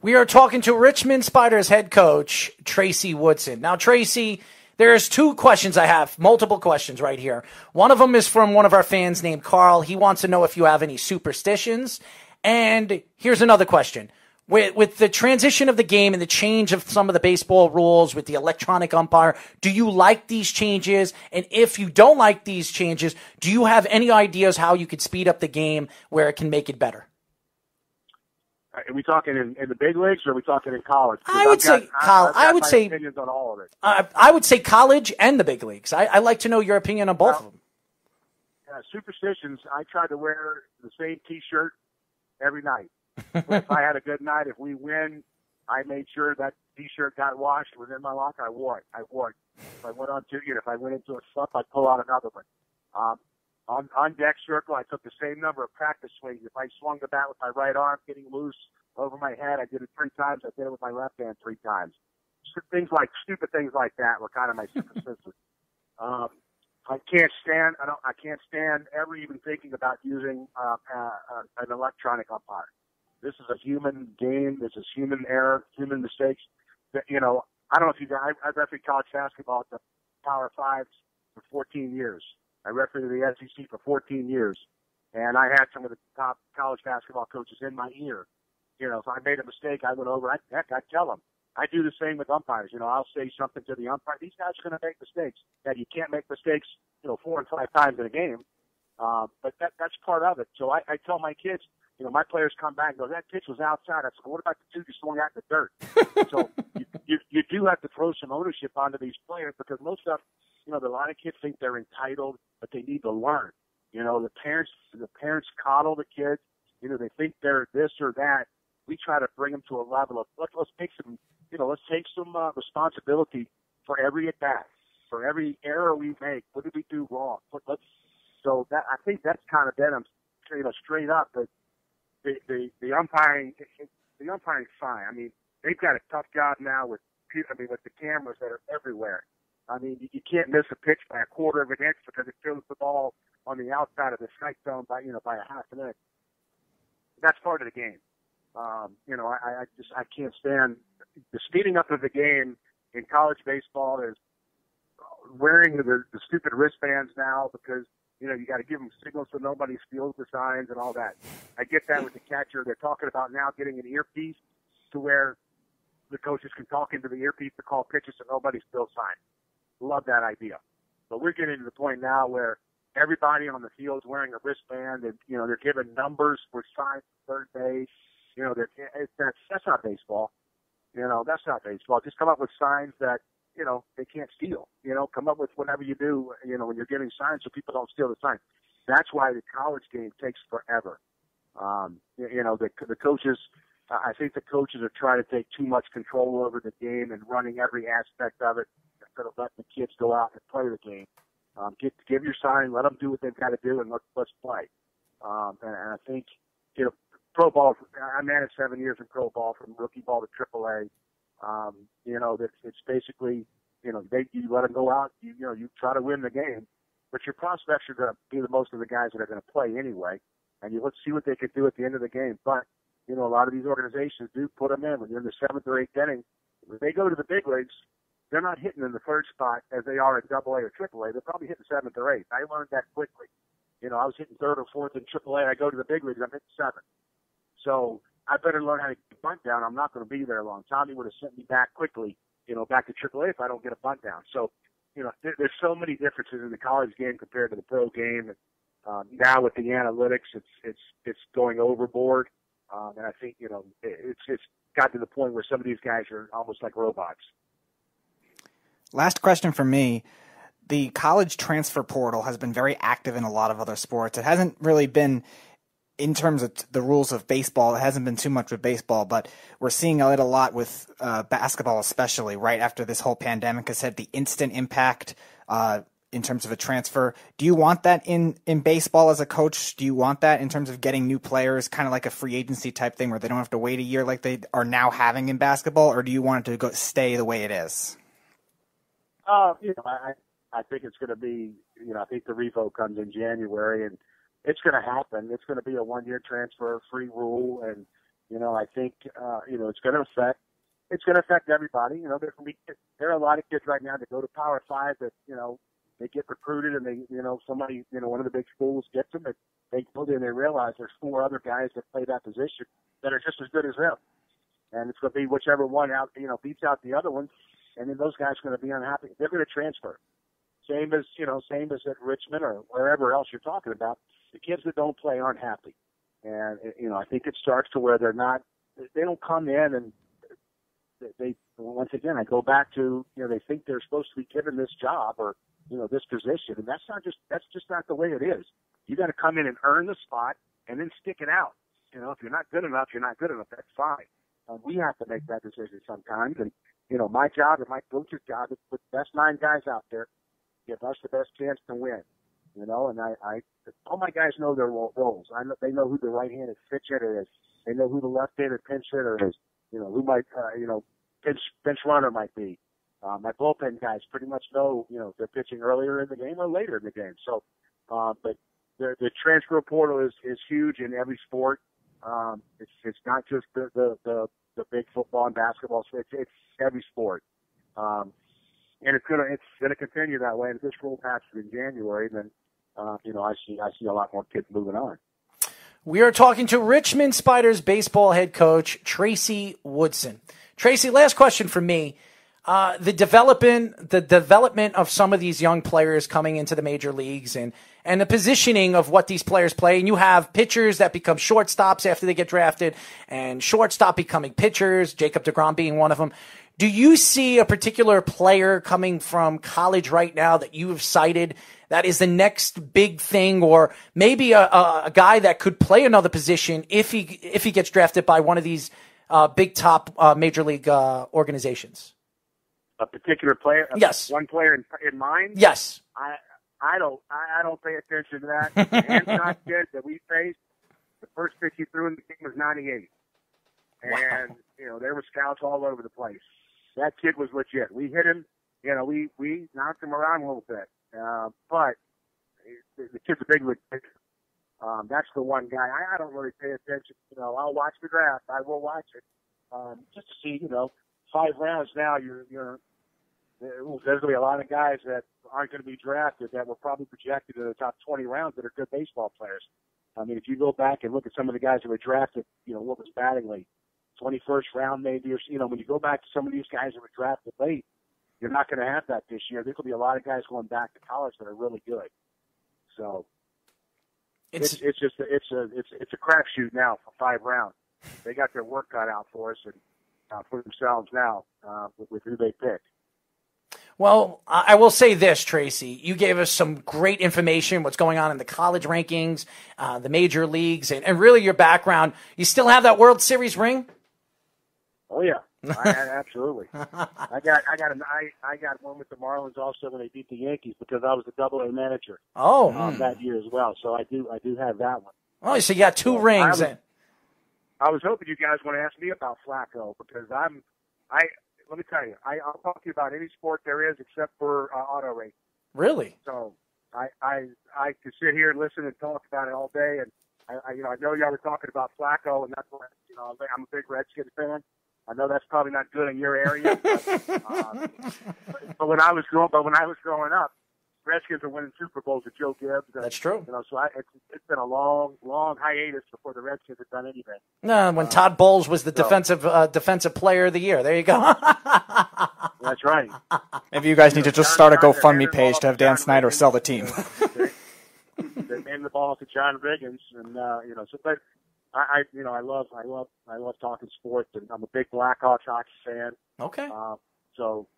We are talking to Richmond Spiders head coach Tracy Woodson. Now, Tracy, there's two questions I have, multiple questions right here. One of them is from one of our fans named Carl. He wants to know if you have any superstitions. And here's another question with, with the transition of the game and the change of some of the baseball rules with the electronic umpire, do you like these changes? And if you don't like these changes, do you have any ideas how you could speed up the game where it can make it better? Are we talking in, in the big leagues or are we talking in college? I would say college. I would say opinions on all of it. Uh, I would say college and the big leagues. I, I like to know your opinion on both well, of them. Uh, superstitions. I try to wear the same T-shirt every night. if I had a good night, if we win, I made sure that T-shirt got washed within my locker. I wore it. I wore it. If I went on to, you know, if I went into a slump, I'd pull out another one. Um, on, on deck circle, I took the same number of practice swings. If I swung the bat with my right arm, getting loose over my head, I did it three times. I did it with my left hand three times. Things like stupid things like that were kind of my superstition. um, I can't stand. I don't. I can't stand ever even thinking about using uh, uh, an electronic umpire. This is a human game. This is human error, human mistakes. That you know. I don't know if you guys. I've refereed college basketball at the Power Fives for 14 years. I refereed the SEC for 14 years, and I had some of the top college basketball coaches in my ear. You know, if I made a mistake, I went over. I, heck, I tell them. I do the same with umpires. You know, I'll say something to the umpire. These guys are going to make mistakes. That you can't make mistakes, you know, four and five times in a game. Uh, but that that's part of it. So I, I tell my kids, you know, my players come back and go, that pitch was outside. I said, what about the two you swung out in the dirt? so you, you you do have to throw some ownership onto these players because most of, you know, a lot of kids think they're entitled, but they need to learn. You know, the parents the parents coddle the kids. You know, they think they're this or that. We try to bring them to a level of let's let's take some you know, let's take some uh, responsibility for every at bat, for every error we make. What did we do wrong? Let, let's. So that I think that's kind of been, you know, straight up. But the the the umpiring, the umpiring fine. I mean, they've got a tough job now with, I mean, with the cameras that are everywhere. I mean, you, you can't miss a pitch by a quarter of an inch because it throws the ball on the outside of the strike zone by you know by a half an inch. That's part of the game. Um, you know, I, I just I can't stand the speeding up of the game in college baseball is wearing the, the stupid wristbands now because you know you got to give them signals so nobody steals the signs and all that. I get that with the catcher. They're talking about now getting an earpiece to where the coaches can talk into the earpiece to call pitches so nobody steals signs. Love that idea. But we're getting to the point now where everybody on the field is wearing a wristband and you know they're given numbers for signs third base you know, that that's that's not baseball. You know, that's not baseball. Just come up with signs that you know they can't steal. You know, come up with whatever you do. You know, when you're giving signs so people don't steal the sign. That's why the college game takes forever. Um, you know, the the coaches. I think the coaches are trying to take too much control over the game and running every aspect of it instead of letting the kids go out and play the game. Um, get give your sign, let them do what they've got to do, and let's let's play. Um, and, and I think you know pro ball. I managed seven years in pro ball from rookie ball to AAA. Um, you know, that it's basically, you know, they you let them go out. You, you know, you try to win the game, but your prospects are going to be the most of the guys that are going to play anyway. And you let's see what they could do at the end of the game. But you know, a lot of these organizations do put them in when you're in the seventh or eighth inning. When they go to the big leagues, they're not hitting in the third spot as they are at Double A or Triple A. They're probably hitting seventh or eighth. I learned that quickly. You know, I was hitting third or fourth in Triple A. I go to the big leagues, I'm hitting seventh. So I better learn how to get bunt down. I'm not going to be there long. Tommy would have sent me back quickly, you know, back to AAA if I don't get a bunt down. So, you know, there, there's so many differences in the college game compared to the pro game. And um, now with the analytics, it's it's it's going overboard. Um, and I think you know it's it's got to the point where some of these guys are almost like robots. Last question for me. The college transfer portal has been very active in a lot of other sports. It hasn't really been in terms of the rules of baseball, it hasn't been too much with baseball, but we're seeing it a lot with uh, basketball, especially right after this whole pandemic has had the instant impact uh, in terms of a transfer. Do you want that in in baseball as a coach? Do you want that in terms of getting new players, kind of like a free agency type thing, where they don't have to wait a year like they are now having in basketball, or do you want it to go stay the way it is? Uh, you know, I I think it's going to be, you know, I think the revo comes in January and it's going to happen. It's going to be a one-year transfer free rule, and you know, I think uh, you know it's going to affect it's going to affect everybody. You know, there can be there are a lot of kids right now that go to Power Five that you know they get recruited and they you know somebody you know one of the big schools gets them and they go there and they realize there's four other guys that play that position that are just as good as them, and it's going to be whichever one out you know beats out the other one, and then those guys are going to be unhappy. They're going to transfer. Same as you know, same as at Richmond or wherever else you're talking about the kids that don't play aren't happy. And, you know, I think it starts to where they're not, they don't come in and they, once again, I go back to, you know, they think they're supposed to be given this job or, you know, this position. And that's not just, that's just not the way it is. You got to come in and earn the spot and then stick it out. You know, if you're not good enough, you're not good enough. That's fine. Uh, we have to make that decision sometimes. And, you know, my job and my coach's job is to put the best nine guys out there, give us the best chance to win. You know, and I, I all my guys know their roles. I know they know who the right-handed pitch hitter is. They know who the left-handed pinch hitter is. You know, who might, uh, you know, pinch pinch runner might be. Uh, my bullpen guys pretty much know, you know, if they're pitching earlier in the game or later in the game. So, uh, but the, the transfer portal is, is huge in every sport. Um, it's, it's not just the, the, the, the big football and basketball. It's, it's every sport. Um, and it's gonna, it's gonna continue that way. And if this rule passes in January, then, uh, you know, I see, I see a lot more kids moving on. We are talking to Richmond Spiders baseball head coach Tracy Woodson. Tracy, last question for me. Uh, the development, the development of some of these young players coming into the major leagues, and and the positioning of what these players play. And you have pitchers that become shortstops after they get drafted, and shortstop becoming pitchers. Jacob Degrom being one of them. Do you see a particular player coming from college right now that you have cited that is the next big thing, or maybe a, a, a guy that could play another position if he if he gets drafted by one of these uh, big top uh, major league uh, organizations? A particular player? Yes. One player in, in mind? Yes. I I don't I, I don't pay attention to that. The Hancock kid that we faced, the first pitch he threw in the game was 98, and you know there were scouts all over the place. That kid was legit. We hit him. You know, we we knocked him around a little bit, uh, but the, kid's a big pitcher. Um, that's the one guy I, I don't really pay attention. You know, I'll watch the draft. I will watch it um, just to see. You know, five rounds now. You're you're there's going to be a lot of guys that aren't going to be drafted that were probably projected in the top 20 rounds that are good baseball players. I mean, if you go back and look at some of the guys that were drafted, you know, what was batting league, 21st round maybe, or, you know, when you go back to some of these guys that were drafted late, you're not going to have that this year. There's going to be a lot of guys going back to college that are really good. So it's, it's, it's just, a, it's a, it's, it's a crapshoot now for five rounds. They got their work cut out for us and uh, for themselves now uh, with, with who they pick. Well, I will say this, Tracy. You gave us some great information, what's going on in the college rankings, uh, the major leagues, and, and, really your background. You still have that World Series ring? Oh yeah, I, absolutely. I got I got an, I, I got one with the Marlins also when they beat the Yankees because I was the Double A manager. Oh, um, that year as well. So I do I do have that one. Oh, so you got two so rings. I was, I was hoping you guys want to ask me about Flacco because I'm I let me tell you, I, I'll talk to you about any sport there is except for uh, auto racing. Really? So I, I I could sit here and listen and talk about it all day, and I, I you know I know y'all were talking about Flacco, and that's why you know I'm a big Redskins fan. I know that's probably not good in your area, but, um, but, but when I was growing, but when I was growing up, Redskins are winning Super Bowls with Joe Gibbs. And, That's true. You know, so I, it's, it's been a long, long hiatus before the Redskins have done anything. No, when uh, Todd Bowles was the so, defensive uh, defensive player of the year. There you go. That's right. Maybe you guys need to just start a GoFundMe page to have Dan Snyder sell the team. they, they the ball to John Riggins, and uh, you know, so but I, I, you know, I love, I love, I love talking sports, and I'm a big Blackhawks hockey fan. Okay. Uh, so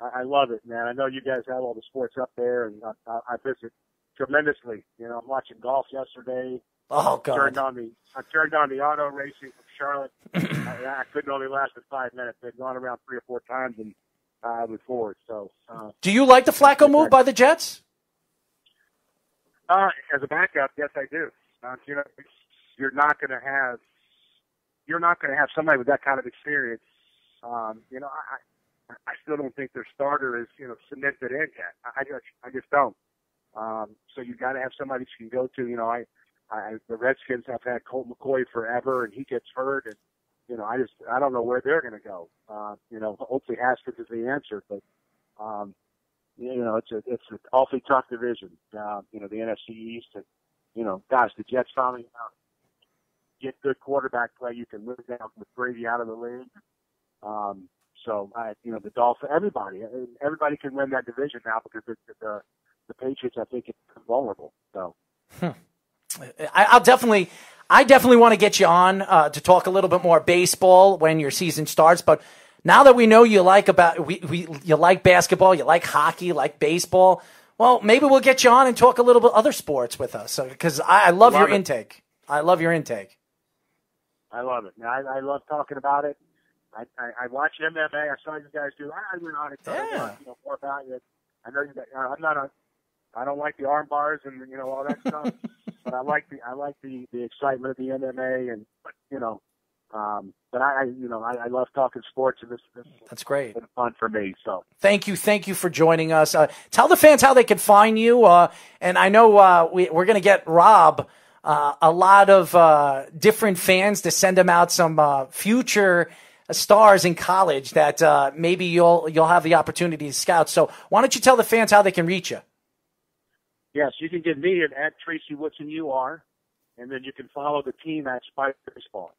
I, I love it, man. I know you guys have all the sports up there, and I, I I visit tremendously. You know, I'm watching golf yesterday. Oh God! I Turned on the I turned on the auto racing from Charlotte. I, I couldn't only last for five minutes. They'd gone around three or four times, and uh, I was bored. So, uh, do you like the Flacco move by the Jets? Uh, as a backup, yes, I do. Uh, you know, you're not going to have you're not going to have somebody with that kind of experience. Um, you know, I, I still don't think their starter is, you know, cemented in yet. I just, I just don't. Um, so you got to have somebody you can go to. You know, I, I, the Redskins have had Colt McCoy forever, and he gets hurt, and you know, I just, I don't know where they're going to go. Uh, you know, hopefully Haskins is the answer, but, um, you know, it's a, it's an awfully tough division. Uh, you know, the NFC East, and you know, gosh, the Jets finally get good quarterback play. You can move down with Brady out of the league. Um, so I, you know, the Dolphins, everybody, everybody can win that division now because the the, the Patriots, I think, are vulnerable. So, hmm. I, will definitely, I definitely want to get you on uh, to talk a little bit more baseball when your season starts. But now that we know you like about we, we you like basketball, you like hockey, like baseball. Well, maybe we'll get you on and talk a little bit other sports with us because I, I, love, love your it. intake. I love your intake. I love it. I, I love talking about it. I, I, I watch MMA. I saw you guys do. I, I went on it. Yeah. You know more about it. I know you. Guys, I'm not a. I don't like the arm bars and you know all that stuff, but I like the I like the the excitement of the MMA and you know, um, but I, I you know I, I love talking sports and this, this That's great. been fun for me. So Thank you, thank you for joining us. Uh, tell the fans how they can find you. Uh, and I know uh, we, we're going to get Rob uh, a lot of uh, different fans to send him out some uh, future stars in college that uh, maybe you'll you'll have the opportunity to scout. So why don't you tell the fans how they can reach you? yes, you can get me at, at Tracy Woodson UR, and then you can follow the team at Spider Baseball.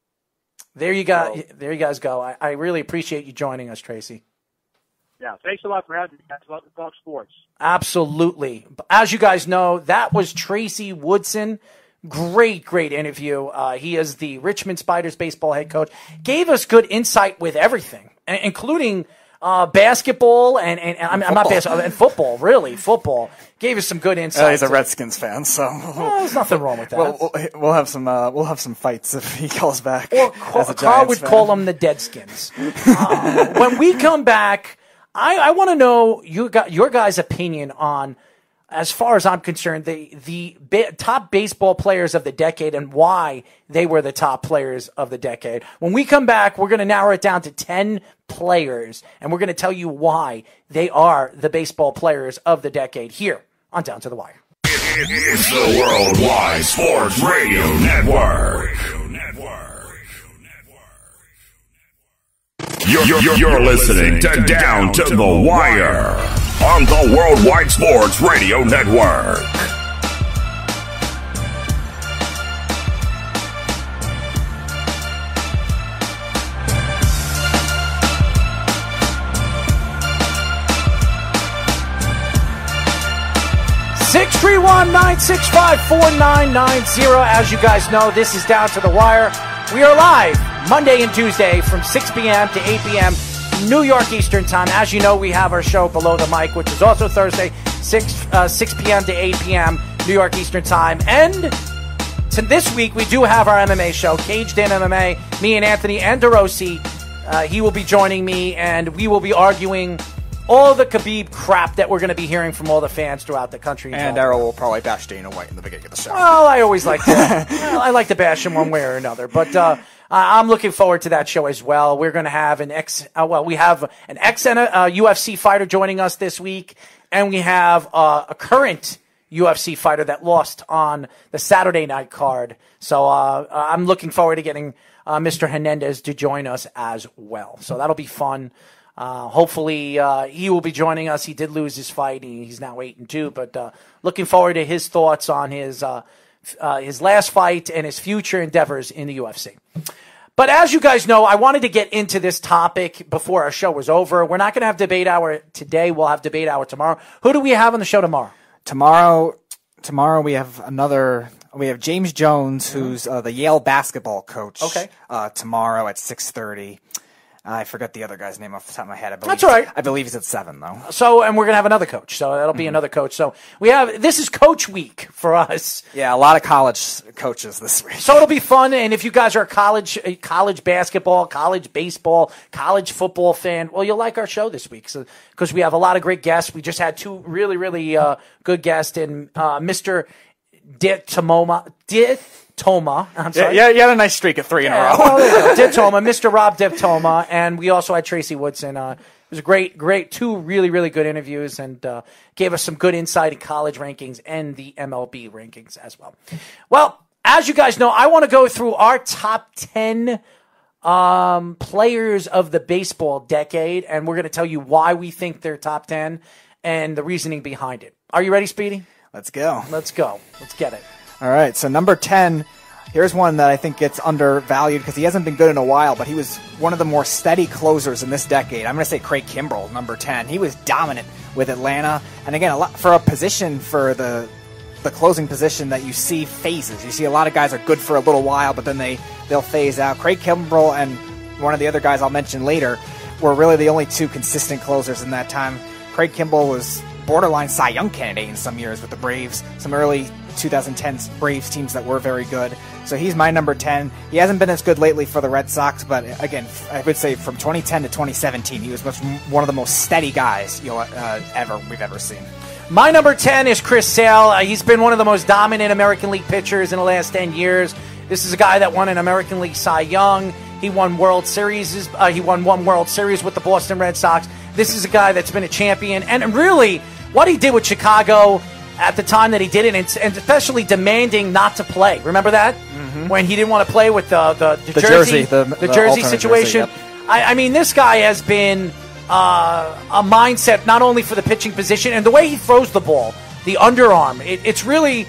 There you go. There you guys go. I, I really appreciate you joining us, Tracy. Yeah, thanks a lot for having me. guys. Love to talk sports. Absolutely. As you guys know, that was Tracy Woodson. Great, great interview. Uh, he is the Richmond Spiders baseball head coach. Gave us good insight with everything, including uh, basketball and, and, and I'm, I'm not Football. basketball and football. Really, football. Gave us some good insight. Uh, he's a Redskins fan, so Well, there's nothing wrong with that. We'll, we'll, we'll have some uh, we'll have some fights if he calls back. Or as Carl would fan. call them the Deadskins. Uh, when we come back, I, I want to know you got your guys' opinion on, as far as I'm concerned, the the ba- top baseball players of the decade and why they were the top players of the decade. When we come back, we're going to narrow it down to ten players, and we're going to tell you why they are the baseball players of the decade. Here on Down to the Wire. It's the Worldwide Sports Radio Network. You're, you're, you're listening to Down to the Wire on the Worldwide Sports Radio Network. Six three one nine six five four nine nine zero. As you guys know, this is Down to the Wire. We are live Monday and Tuesday from 6 p.m. to 8 p.m. New York Eastern Time. As you know, we have our show Below the Mic, which is also Thursday, 6, uh, 6 p.m. to 8 p.m. New York Eastern Time. And to this week, we do have our MMA show, Caged in MMA. Me and Anthony Andorosi, uh, he will be joining me, and we will be arguing all the Khabib crap that we're going to be hearing from all the fans throughout the country. And Errol will probably bash Dana White in the beginning of the show. Well, I always like to. well, I like to bash him one way or another, but uh, I'm looking forward to that show as well. We're going to have an ex. Uh, well, we have an ex uh, UFC fighter joining us this week, and we have uh, a current UFC fighter that lost on the Saturday night card. So uh, I'm looking forward to getting uh, Mr. Hernandez to join us as well. So that'll be fun. Uh, hopefully, uh, he will be joining us. He did lose his fight. He, he's now eight and two, but uh, looking forward to his thoughts on his uh, his last fight and his future endeavors in the UFC. But as you guys know, I wanted to get into this topic before our show was over. We're not going to have debate hour today. We'll have debate hour tomorrow. Who do we have on the show tomorrow? Tomorrow, tomorrow we have another. We have James Jones, who's uh, the Yale basketball coach. Okay. Uh, tomorrow at six thirty. I forgot the other guy's name off the top of my head. I believe That's all right. I believe he's at seven though. So, and we're going to have another coach. So that'll be another coach. So we have this is Coach Week for us. Yeah, a lot of college coaches this week. So it'll be fun, and if you guys are a college, college basketball, college baseball, college football fan, well, you'll like our show this week. So because we have a lot of great guests, we just had two really, really uh, good guests, and uh, Mr. Dit Tomoma, Dit Toma. I'm sorry. yeah, you had a nice streak of three in a row. well, there you go. Div Toma, Mr. Rob Div Toma, and we also had Tracy Woodson. Uh, it was a great, great, two really, really good interviews, and uh, gave us some good insight in college rankings and the MLB rankings as well. Well, as you guys know, I want to go through our top ten um, players of the baseball decade, and we're going to tell you why we think they're top ten and the reasoning behind it. Are you ready, Speedy? Let's go. Let's go. Let's get it. All right, so number 10, here's one that I think gets undervalued because he hasn't been good in a while, but he was one of the more steady closers in this decade. I'm going to say Craig Kimbrel, number 10. He was dominant with Atlanta. And again, a lot, for a position for the the closing position that you see phases. You see a lot of guys are good for a little while, but then they they'll phase out. Craig Kimbrel and one of the other guys I'll mention later were really the only two consistent closers in that time. Craig Kimbrel was borderline Cy Young candidate in some years with the Braves. Some early 2010 Braves teams that were very good. So he's my number 10. He hasn't been as good lately for the Red Sox, but again, I would say from 2010 to 2017, he was one of the most steady guys you'll uh, ever we've ever seen. My number 10 is Chris Sale. Uh, he's been one of the most dominant American League pitchers in the last 10 years. This is a guy that won an American League Cy Young. He won World Series. Uh, he won one World Series with the Boston Red Sox. This is a guy that's been a champion. And really, what he did with Chicago at the time that he did it, and, especially demanding not to play. Remember that mm-hmm. when he didn't want to play with the the, the, the jersey, jersey, the, the jersey situation. Jersey, yep. I, I, mean, this guy has been uh, a mindset not only for the pitching position and the way he throws the ball, the underarm. It, it's really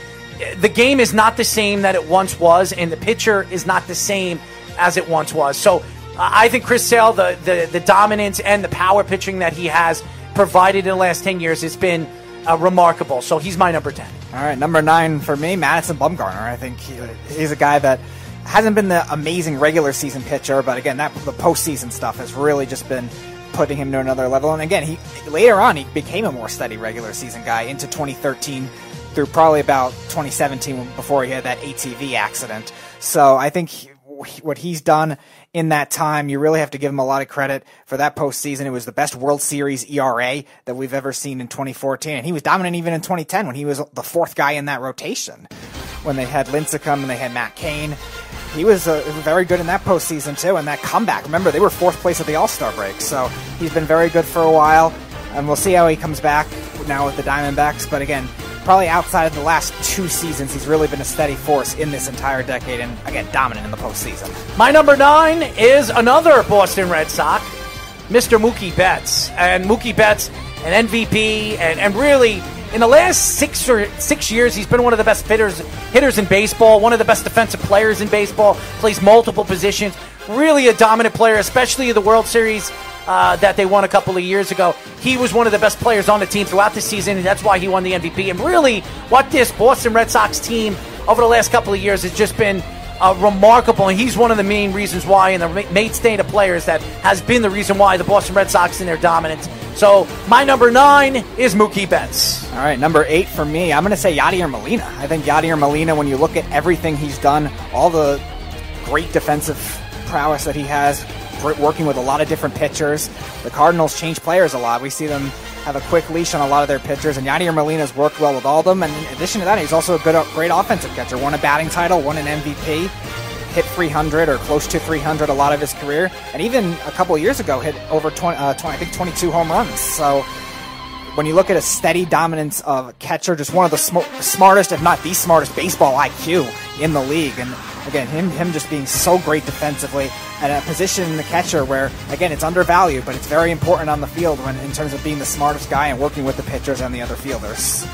the game is not the same that it once was, and the pitcher is not the same as it once was. So I think Chris Sale, the, the, the dominance and the power pitching that he has provided in the last 10 years has been uh, remarkable. So he's my number 10. All right, number nine for me, Madison Bumgarner. I think he, he's a guy that hasn't been the amazing regular season pitcher, but again, that the postseason stuff has really just been putting him to another level. And again, he later on he became a more steady regular season guy into 2013 through probably about 2017 before he had that ATV accident. So I think what he's done in that time. You really have to give him a lot of credit for that postseason. It was the best World Series ERA that we've ever seen in 2014. And he was dominant even in 2010 when he was the fourth guy in that rotation. When they had Lincecum and they had Matt Cain. He was uh, very good in that postseason too, and that comeback. Remember, they were fourth place at the All Star break, so he's been very good for a while, and we'll see how he comes back now with the Diamondbacks. But again, probably outside of the last two seasons, he's really been a steady force in this entire decade and, again, dominant in the postseason. My number nine is another Boston Red Sox, Mr. Mookie Betts. And Mookie Betts, an MVP, and, and really, in the last six or six years, he's been one of the best hitters, hitters in baseball, one of the best defensive players in baseball, plays multiple positions, really a dominant player, especially in the World Series uh, that they won a couple of years ago. He was one of the best players on the team throughout the season, and that's why he won the MVP. And really, what this Boston Red Sox team over the last couple of years has just been uh, remarkable, and he's one of the main reasons why, and the mainstay of players that has been the reason why the Boston Red Sox in their dominance. So my number nine is Mookie Betts. All right, number eight for me, I'm going to say Yadier Molina. I think Yadier Molina, when you look at everything he's done, all the great defensive prowess that he has, working with a lot of different pitchers. The Cardinals change players a lot. We see them have a quick leash on a lot of their pitchers, and Yadier Molina's worked well with all of them. And in addition to that, he's also a good, great offensive catcher. Won a batting title, won an MVP, hit 300 or close to 300 a lot of his career, and even a couple years ago hit over 20, uh, 20 I think 22 home runs. So when you look at a steady dominance of catcher, just one of the sm- smartest, if not the smartest, baseball IQ in the league, and again, him him just being so great defensively and a position in the catcher where again it's undervalued, but it's very important on the field when in terms of being the smartest guy and working with the pitchers and the other fielders.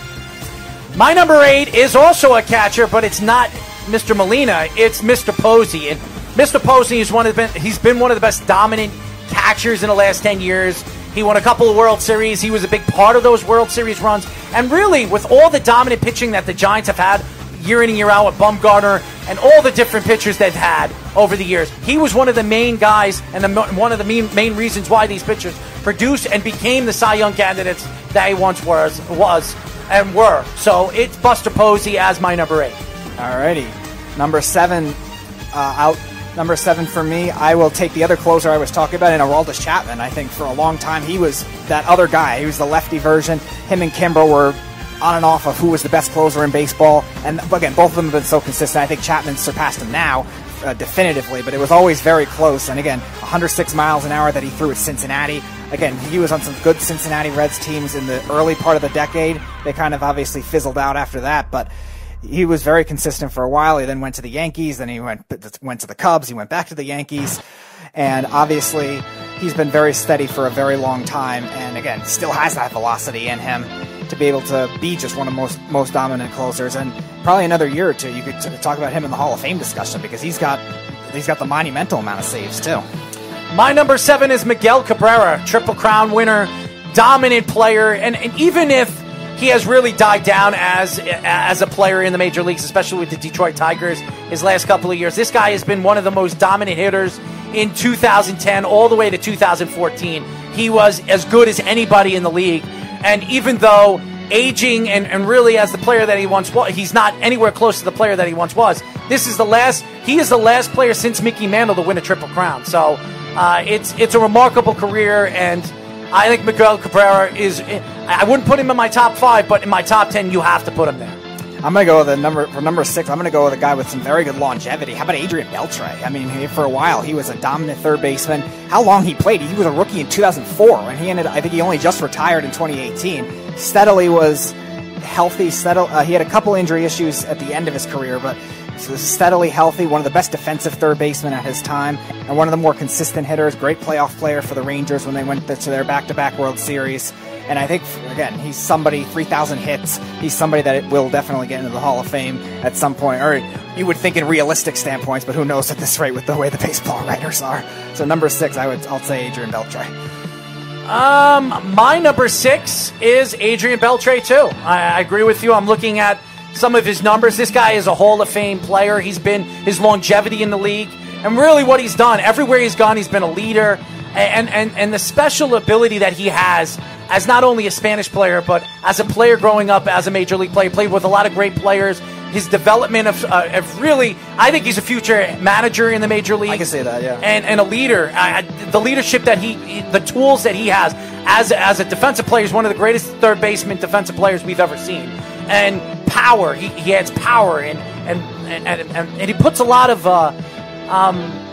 My number eight is also a catcher, but it's not Mr. Molina. It's Mr. Posey, and Mr. Posey is one of the he's been one of the best dominant catchers in the last ten years. He won a couple of World Series. He was a big part of those World Series runs. And really, with all the dominant pitching that the Giants have had year in and year out with Bumgarner and all the different pitchers they've had over the years. He was one of the main guys and the, one of the main, main reasons why these pitchers produced and became the Cy Young candidates they once was, was and were. So it's Buster Posey as my number eight. Alrighty. Number seven, uh, out. Number seven for me, I will take the other closer I was talking about in Aroldis Chapman. I think for a long time he was that other guy. He was the lefty version. Him and Kimbrel were on and off of who was the best closer in baseball. And again, both of them have been so consistent. I think Chapman surpassed him now. Uh, definitively, but it was always very close. And again, 106 miles an hour that he threw at Cincinnati. Again, he was on some good Cincinnati Reds teams in the early part of the decade. They kind of obviously fizzled out after that, but he was very consistent for a while. He then went to the Yankees, then he went went to the Cubs, he went back to the Yankees, and obviously he's been very steady for a very long time. And again, still has that velocity in him to be able to be just one of the most most dominant closers. And probably another year or two, you could talk about him in the Hall of Fame discussion because he's got he's got the monumental amount of saves too. My number seven is Miguel Cabrera, Triple Crown winner, dominant player, and, and even if he has really died down as as a player in the major leagues, especially with the Detroit Tigers his last couple of years. This guy has been one of the most dominant hitters in 2010 all the way to 2014. He was as good as anybody in the league. And even though aging and, and really as the player that he once was. He's not anywhere close to the player that he once was. This is the last. He is the last player since Mickey Mantle to win a triple crown. So uh, it's it's a remarkable career, and I think Miguel Cabrera is. I wouldn't put him in my top five, but in my top ten, you have to put him there. I'm going to go with a number for number six. I'm going to go with a guy with some very good longevity. How about Adrian Beltre? I mean, for a while he was a dominant third baseman. How long he played? He was a rookie in 2004, and he ended. I think he only just retired in 2018. Steadily was healthy. Steadily, uh, he had a couple injury issues at the end of his career, but steadily healthy. One of the best defensive third basemen at his time, and one of the more consistent hitters. Great playoff player for the Rangers when they went to their back-to-back World Series. And I think, again, he's somebody, 3,000 hits. He's somebody that will definitely get into the Hall of Fame at some point. Or you would think in realistic standpoints, but who knows at this rate with the way the baseball writers are. So number six, I would, I'll say Adrian Beltre. Um, my number six is Adrian Beltre too. I, I agree with you. I'm looking at some of his numbers. This guy is a Hall of Fame player. He's been his longevity in the league, and really what he's done everywhere he's gone, he's been a leader, and and and the special ability that he has as not only a Spanish player, but as a player growing up as a major league player, played with a lot of great players. His development of, uh, of really, I think he's a future manager in the major league. I can say that, yeah. And, and a leader. Uh, the leadership that he, the tools that he has as, as a defensive player is one of the greatest third baseman defensive players we've ever seen. And power, he, he adds power, and, and, and, and, and he puts a lot of. Uh, um,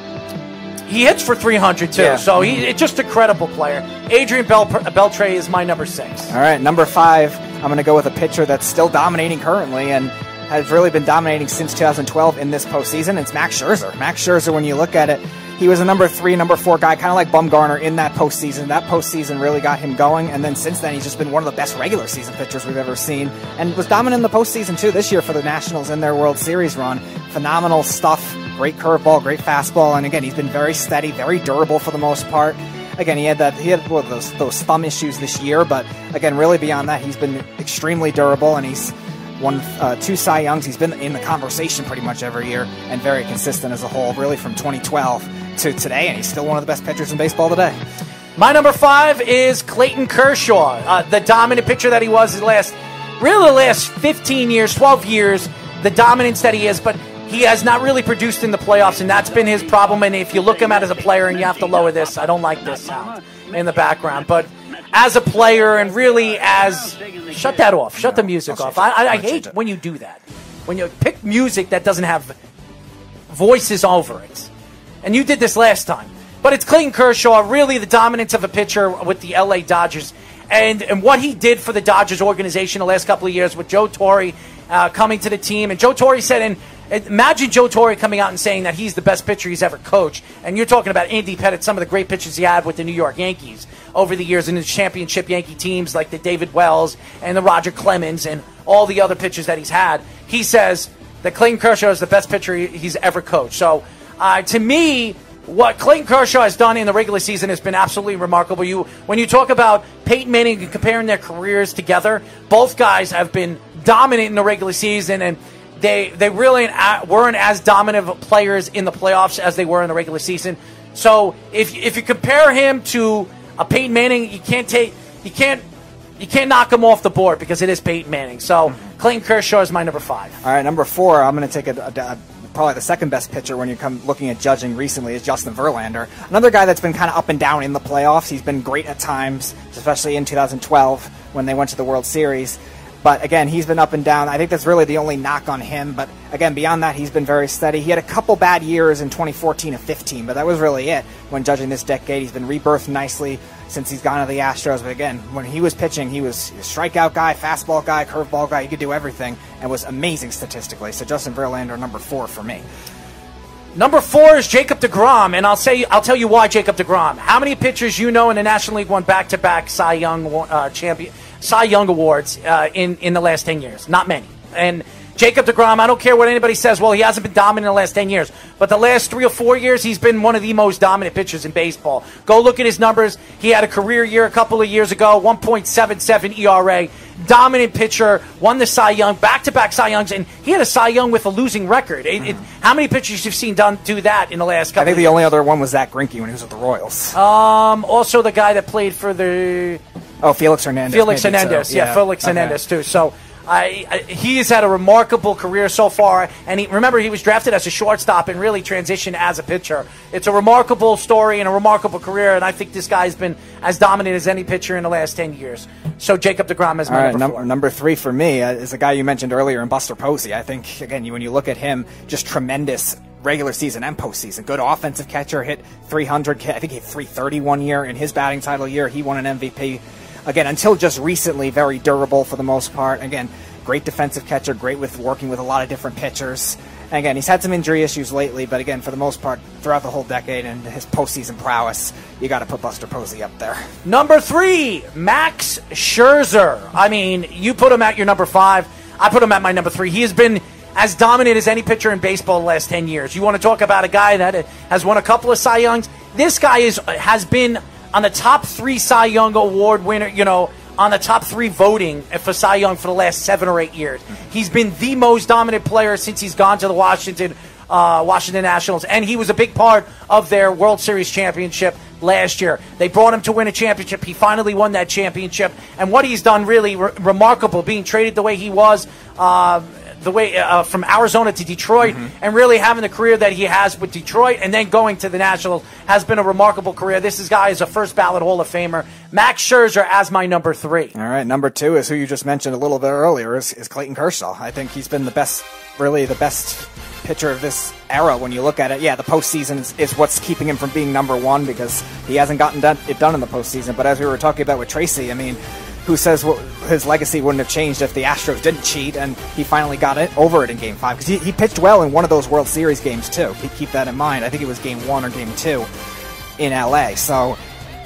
he hits for 300 too, Yeah. so he it's just a credible player. Adrian Bel- Beltre is my number six. All right, number five, I'm going to go with a pitcher that's still dominating currently and has really been dominating since 2012 in this postseason. It's Max Scherzer. Max Scherzer, when you look at it, he was a number three, number four guy, kind of like Bumgarner in that postseason. That postseason really got him going, and then since then, he's just been one of the best regular season pitchers we've ever seen, and was dominant in the postseason too this year for the Nationals in their World Series run. Phenomenal stuff, great curveball, great fastball, and again, he's been very steady, very durable for the most part. Again, he had that he had well, those those thumb issues this year, but again, really beyond that, he's been extremely durable, and he's won uh, two Cy Youngs. He's been in the conversation pretty much every year, and very consistent as a whole, really from 2012 to today, and he's still one of the best pitchers in baseball today. My number five is Clayton Kershaw, uh, the dominant pitcher that he was the last, really the last 15 years, 12 years, the dominance that he is, but he has not really produced in the playoffs, and that's been his problem. And if you look him at as a player, and you have to lower this, I don't like this sound in the background, but as a player and really as shut that off, shut the music off. I, I, I hate when you do that. When you pick music that doesn't have voices over it. And you did this last time. But it's Clayton Kershaw, really the dominance of a pitcher with the LA Dodgers. And, and what he did for the Dodgers organization the last couple of years with Joe Torre uh, coming to the team. And Joe Torre said, and imagine Joe Torre coming out and saying that he's the best pitcher he's ever coached. And you're talking about Andy Pettitte, some of the great pitchers he had with the New York Yankees over the years in the championship Yankee teams like the David Wells and the Roger Clemens and all the other pitchers that he's had. He says that Clayton Kershaw is the best pitcher he's ever coached. So uh, to me, what Clayton Kershaw has done in the regular season has been absolutely remarkable. You, when you talk about Peyton Manning and comparing their careers together, both guys have been dominant in the regular season, and they they really weren't as dominant players in the playoffs as they were in the regular season. So if if you compare him to a Peyton Manning, you can't take you can't you can't knock him off the board because it is Peyton Manning. So Clayton Kershaw is my number five. All right, number four, I'm going to take a, a- a- probably the second best pitcher when you come looking at judging recently is Justin Verlander. Another guy that's been kind of up and down in the playoffs. He's been great at times, especially in 2012 when they went to the World Series. But again, he's been up and down. I think that's really the only knock on him. But again, beyond that, he's been very steady. He had a couple bad years in 2014 and 15, but that was really it. When judging this decade, he's been rebirthed nicely since he's gone to the Astros. But again, when he was pitching, he was a strikeout guy, fastball guy, curveball guy. He could do everything and was amazing statistically. So Justin Verlander, number four for me. Number four is Jacob Degrom, and I'll say I'll tell you why Jacob Degrom. How many pitchers you know in the National League won back-to-back Cy Young uh, champion Cy Young awards uh, in in the last ten years? Not many. And Jacob Degrom, I don't care what anybody says. Well, he hasn't been dominant in the last ten years, but the last three or four years, he's been one of the most dominant pitchers in baseball. Go look at his numbers. He had a career year a couple of years ago, 1.77 ERA. Dominant pitcher, won the Cy Young, back-to-back Cy Youngs, and he had a Cy Young with a losing record. It, it, how many pitchers you've seen done do that in the last couple? I think the only other one was Zack Greinke when he was with the Royals. Um, also the guy that played for the Oh, Felix Hernandez. Felix maybe, Hernandez, too. yeah, Felix okay. Hernandez too. So I, I, he has had a remarkable career so far, and he, remember he was drafted as a shortstop and really transitioned as a pitcher. It's a remarkable story and a remarkable career, and I think this guy's been as dominant as any pitcher in the last ten years. So Jacob Degrom is my right, number num- four. number three for me uh, is a guy you mentioned earlier in Buster Posey. I think again, you, when you look at him, just tremendous regular season and postseason. Good offensive catcher, hit 300. I think he hit 330 one year in his batting title year. He won an MVP. Again, until just recently, very durable for the most part. Again, great defensive catcher, great with working with a lot of different pitchers. And again, he's had some injury issues lately, but again, for the most part, throughout the whole decade and his postseason prowess, you got to put Buster Posey up there. Number three, Max Scherzer. I mean, you put him at your number five. I put him at my number three. He has been as dominant as any pitcher in baseball the last 10 years. You want to talk about a guy that has won a couple of Cy Youngs? This guy is has been on the top three Cy Young award winner, you know, on the top three voting for Cy Young for the last seven or eight years. He's been the most dominant player since he's gone to the Washington uh, Washington Nationals, and he was a big part of their World Series championship last year. They brought him to win a championship. He finally won that championship, and what he's done really re- remarkable, being traded the way he was. Uh, the way uh, from Arizona to Detroit, and really having the career that he has with Detroit, and then going to the Nationals has been a remarkable career. This is guy is a first ballot Hall of Famer. Max Scherzer as my number three. All right, number two is who you just mentioned a little bit earlier is, is Clayton Kershaw. I think he's been the best, really the best pitcher of this era when you look at it. Yeah, the postseason is, is what's keeping him from being number one because he hasn't gotten done, it done in the postseason. But as we were talking about with Tracy, I mean, who says what, his legacy wouldn't have changed if the Astros didn't cheat and he finally got it over it in Game Five because he, he pitched well in one of those World Series games too. Keep- that in mind. I think it was Game One or Game Two in LA. So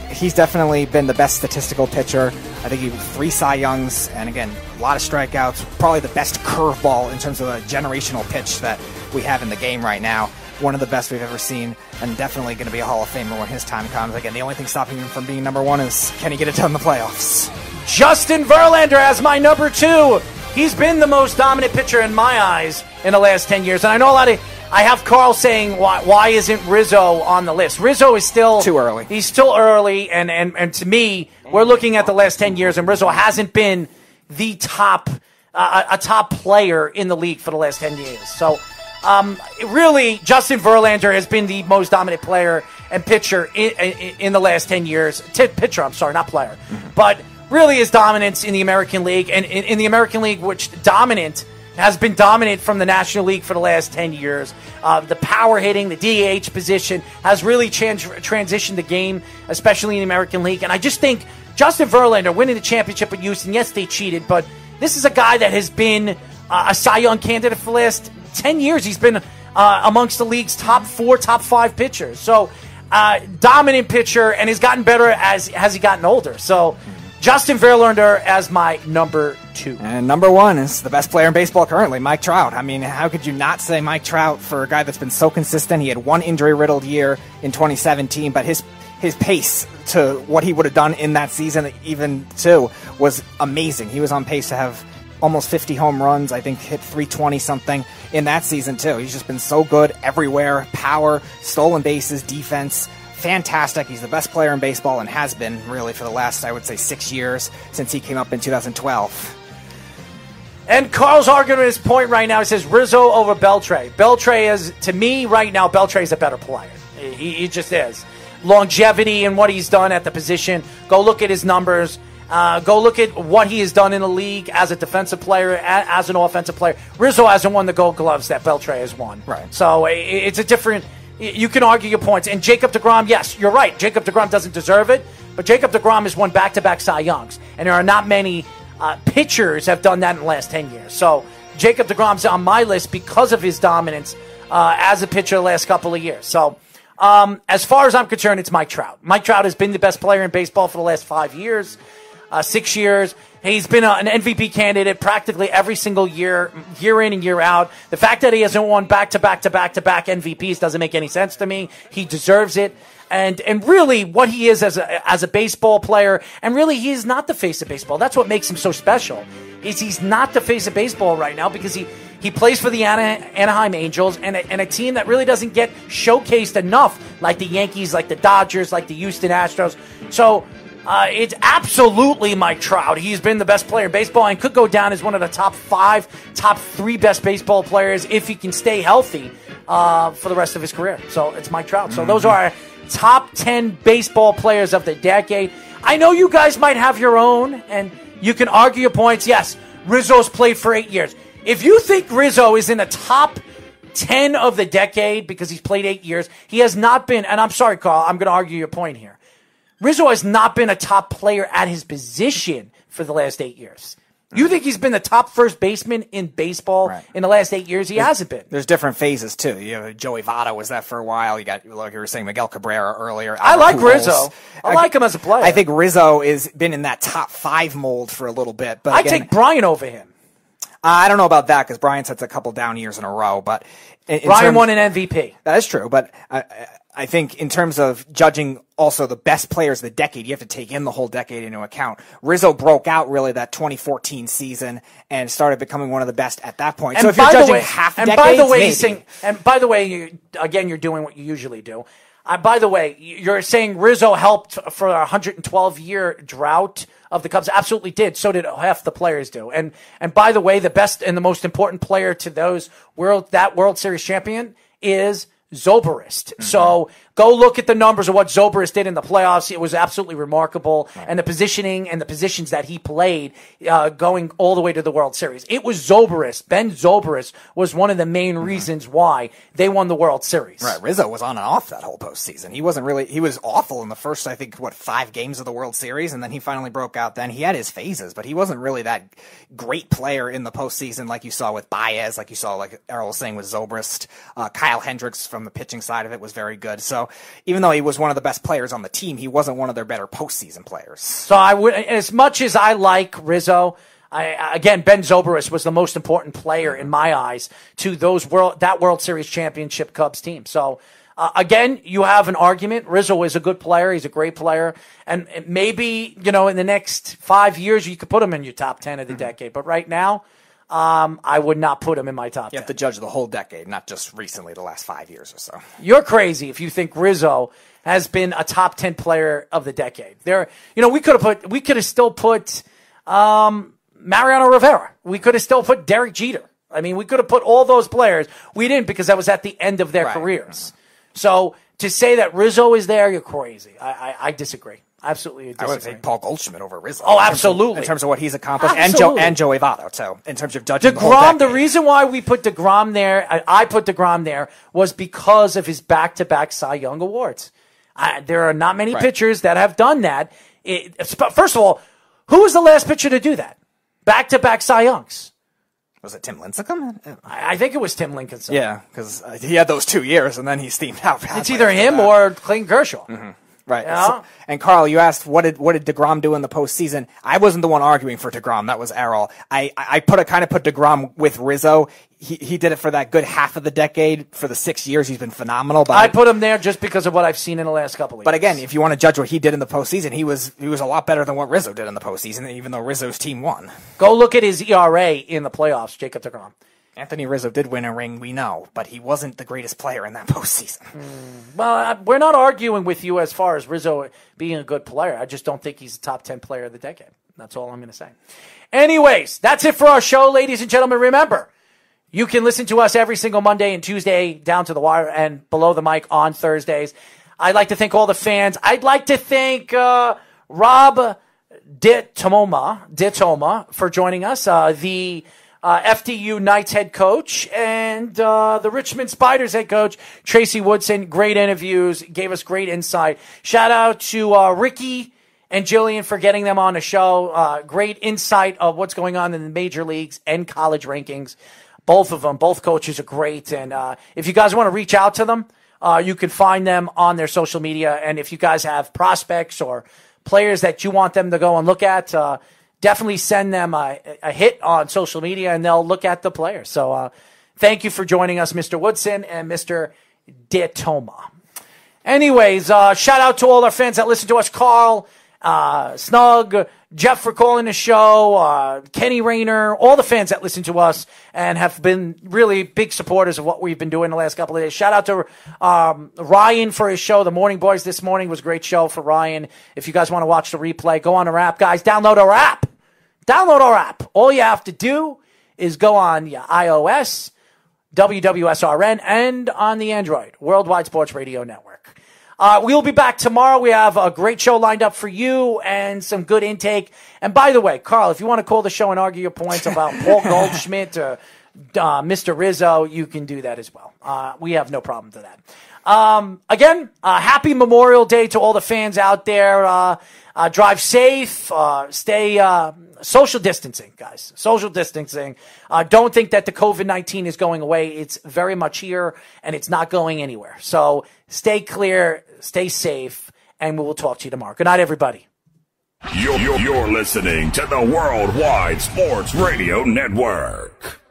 he's definitely been the best statistical pitcher. I think he three Cy Youngs, and again, a lot of strikeouts. Probably the best curveball in terms of a generational pitch that we have in the game right now. One of the best we've ever seen, and definitely going to be a Hall of Famer when his time comes. Again, the only thing stopping him from being number one is can he get it done in the playoffs? Justin Verlander as my number two. He's been the most dominant pitcher in my eyes in the last 10 years. And I know a lot of. I have Carl saying, why, why isn't Rizzo on the list? Rizzo is still. Too early. He's still early. And, and, and to me, we're looking at the last 10 years, and Rizzo hasn't been the top. Uh, a top player in the league for the last 10 years. So, um, really, Justin Verlander has been the most dominant player and pitcher in, in, in the last 10 years. T- pitcher, I'm sorry, not player. But really, his dominance in the American League, and in, in the American League, which dominant has been dominant from the National League for the last 10 years. Uh, the power hitting, the DH position has really trans- transitioned the game, especially in the American League. And I just think Justin Verlander winning the championship with Houston, yes, they cheated, but this is a guy that has been uh, a Cy Young candidate for the last 10 years. He's been uh, amongst the league's top four, top five pitchers. So, uh, dominant pitcher, and he's gotten better as has he gotten older. So, Justin Verlander as my number two. And number one is the best player in baseball currently, Mike Trout. I mean, how could you not say Mike Trout for a guy that's been so consistent? He had one injury riddled year in 2017, but his his pace to what he would have done in that season, even too, was amazing. He was on pace to have almost 50 home runs. I think hit 320 something in that season too. He's just been so good everywhere. Power, stolen bases, defense. Fantastic. He's the best player in baseball and has been really for the last, I would say, six years since he came up in 2012. And Carl's arguing his point right now. He says Rizzo over Beltre. Beltre is, to me, right now, Beltre is a better player. He, he just is. Longevity and what he's done at the position. Go look at his numbers. Uh, go look at what he has done in the league as a defensive player, as an offensive player. Rizzo hasn't won the Gold Gloves that Beltre has won. Right. So i- it's a different. You can argue your points. And Jacob Degrom, yes, you're right. Jacob Degrom doesn't deserve it, but Jacob Degrom has won back-to-back Cy Youngs, and there are not many uh, pitchers have done that in the last ten years. So Jacob Degrom's on my list because of his dominance uh, as a pitcher the last couple of years. So. Um, as far as I'm concerned, it's Mike Trout. Mike Trout has been the best player in baseball for the last five years, uh, six years. He's been a, an MVP candidate practically every single year, year in and year out. The fact that he hasn't won back to back to back to back MVPs doesn't make any sense to me. He deserves it. And, and really what he is as a, as a baseball player, and really he is not the face of baseball. That's what makes him so special. Is he's not the face of baseball right now because he, he plays for the Ana- Anaheim Angels and a, and a team that really doesn't get showcased enough, like the Yankees, like the Dodgers, like the Houston Astros. So Uh, it's absolutely Mike Trout. He's been the best player in baseball and could go down as one of the top five, top three best baseball players if he can stay healthy uh, for the rest of his career. So it's Mike Trout. So those are our top 10 baseball players of the decade. I know you guys might have your own, and you can argue your points. Yes, Rizzo's played for eight years. If you think Rizzo is in the top 10 of the decade because he's played eight years, he has not been, and I'm sorry, Carl, I'm going to argue your point here. Rizzo has not been a top player at his position for the last eight years. You think he's been the top first baseman in baseball Right. in the last eight years? He hasn't been. There's different phases too. You know, Joey Votto was that for a while. You got like you were saying Miguel Cabrera earlier. I like Pujols. Rizzo. I like him as a player. I think Rizzo has been in that top five mold for a little bit. But I again, take Bryant over him. I don't know about that because Bryant's had a couple down years in a row. But in, in Bryant terms- won an MVP. That is true, but I, I- think in terms of judging also the best players of the decade, you have to take in the whole decade into account. Rizzo broke out really that 2014 season and started becoming one of the best at that point. so if you're judging way, half and decades, by the way, maybe. saying, and by the way, you, again, you're doing what you usually do. Uh, by the way, you're saying Rizzo helped for a 112 year drought of the Cubs. Absolutely did. So did half the players do. And and by the way, the best and the most important player to those world that World Series champion is Zobrist. Mm-hmm. So go look at the numbers of what Zobrist did in the playoffs. It was absolutely remarkable, and the positioning and the positions that he played, uh, going all the way to the World Series. It was Zobrist. Ben Zobrist was one of the main reasons why they won the World Series. Mm-hmm. Right, Rizzo was on and off that whole postseason. He wasn't really he was awful in the first, I think, what five games of the World Series, and then he finally broke out. Then he had his phases, but he wasn't really that great player in the postseason, like you saw with Baez, like you saw, like Errol was saying with Zobrist. Uh, Kyle Hendricks from the pitching side of it was very good. So even though he was one of the best players on the team, he wasn't one of their better postseason players. So I would, as much as I like Rizzo, I, again, Ben Zobrist was the most important player in my eyes to those world that World Series championship Cubs team. So uh, again, you have an argument. Rizzo is a good player; he's a great player, and maybe you know in the next five years you could put him in your top ten of the decade. But right now, um, I would not put him in my top You 10. have to judge the whole decade, not just recently, the last five years or so. You're crazy if you think Rizzo has been a top 10 player of the decade. There, you know, we could have put, we could have still put, um, Mariano Rivera. We could have still put Derek Jeter. I mean, we could have put all those players. We didn't because that was at the end of their Right. careers. So to say that Rizzo is there, you're crazy. I, I, I disagree. Absolutely I would say Paul Goldschmidt over Rizzo. Oh, in terms of- absolutely. in terms of what he's accomplished, and Joe and Joey Votto too. In terms of judging the DeGrom, the decade. reason why we put DeGrom there, I, I put DeGrom there, was because of his back to back Cy Young awards. I, there are not many Right. pitchers that have done that. It, first of all, who was the last pitcher to do that? Back to back Cy Youngs. was it Tim Lincecum? I, I think it was Tim Lincoln. Yeah, because uh, he had those two years, and then he steamed out. It's either him that. or Clayton Kershaw. Right. Yeah. So- and Carl, you asked what did what did Degrom do in the postseason? I wasn't the one arguing for Degrom. That was Errol. I I put a kind of put Degrom with Rizzo. He he did it for that good half of the decade. For the six years, he's been phenomenal. But I put him there just because of what I've seen in the last couple of But again, if you want to judge what he did in the postseason, he was he was a lot better than what Rizzo did in the postseason, even though Rizzo's team won. go look at his ERA in the playoffs, Jacob DeGrom. Anthony Rizzo did win a ring, we know, but he wasn't the greatest player in that postseason. Well, we're not arguing with you as far as Rizzo being a good player. I just don't think he's a top 10 player of the decade. That's all I'm going to say. Anyways, that's it for our show, ladies and gentlemen. Remember, you can listen to us every single Monday and Tuesday down to the wire and below the mic on Thursdays. I'd like to thank all the fans. I'd like to thank uh, Rob DiToma, DiToma for joining us, uh, the uh, FDU Knights head coach and uh, the Richmond Spiders head coach, Tracy Woodson. Great interviews, gave us great insight. Shout out to uh, Ricky and Jillian for getting them on the show. Uh, great insight of what's going on in the major leagues and college rankings. Both of them, both coaches are great. And uh, if you guys want to reach out to them, uh, you can find them on their social media. And if you guys have prospects or players that you want them to go and look at, definitely send them a, a hit on social media and they'll look at the player. So uh, thank you for joining us, Mr. Woodson and Mr. DiToma. Anyways, uh, shout out to all our fans that listen to us. Carl uh, Snug, Jeff for calling the show, uh, Kenny Rayner, all the fans that listen to us and have been really big supporters of what we've been doing the last couple of days. Shout out to um, Ryan for his show. The Morning Boys this morning was a great show for Ryan. If you guys want to watch the replay, go on our app. Guys, download our app. Download our app. All you have to do is go on your iOS, WWSRN, and on the Android, Worldwide Sports Radio Network. Uh, we'll be back tomorrow. We have a great show lined up for you and some good intake. And by the way, Carl, if you want to call the show and argue your points about Paul Goldschmidt or uh, Mr. Rizzo, you can do that as well. Uh, we have no problem to that. Um, again, uh, happy Memorial Day to all the fans out there. Uh, uh, drive safe. stay social distancing, guys. Social distancing. don't think that the COVID 19 is going away. It's very much here and it's not going anywhere. So stay clear, stay safe, and we will talk to you tomorrow. Good night, everybody. You're, you're, you're listening to the Worldwide Sports Radio Network.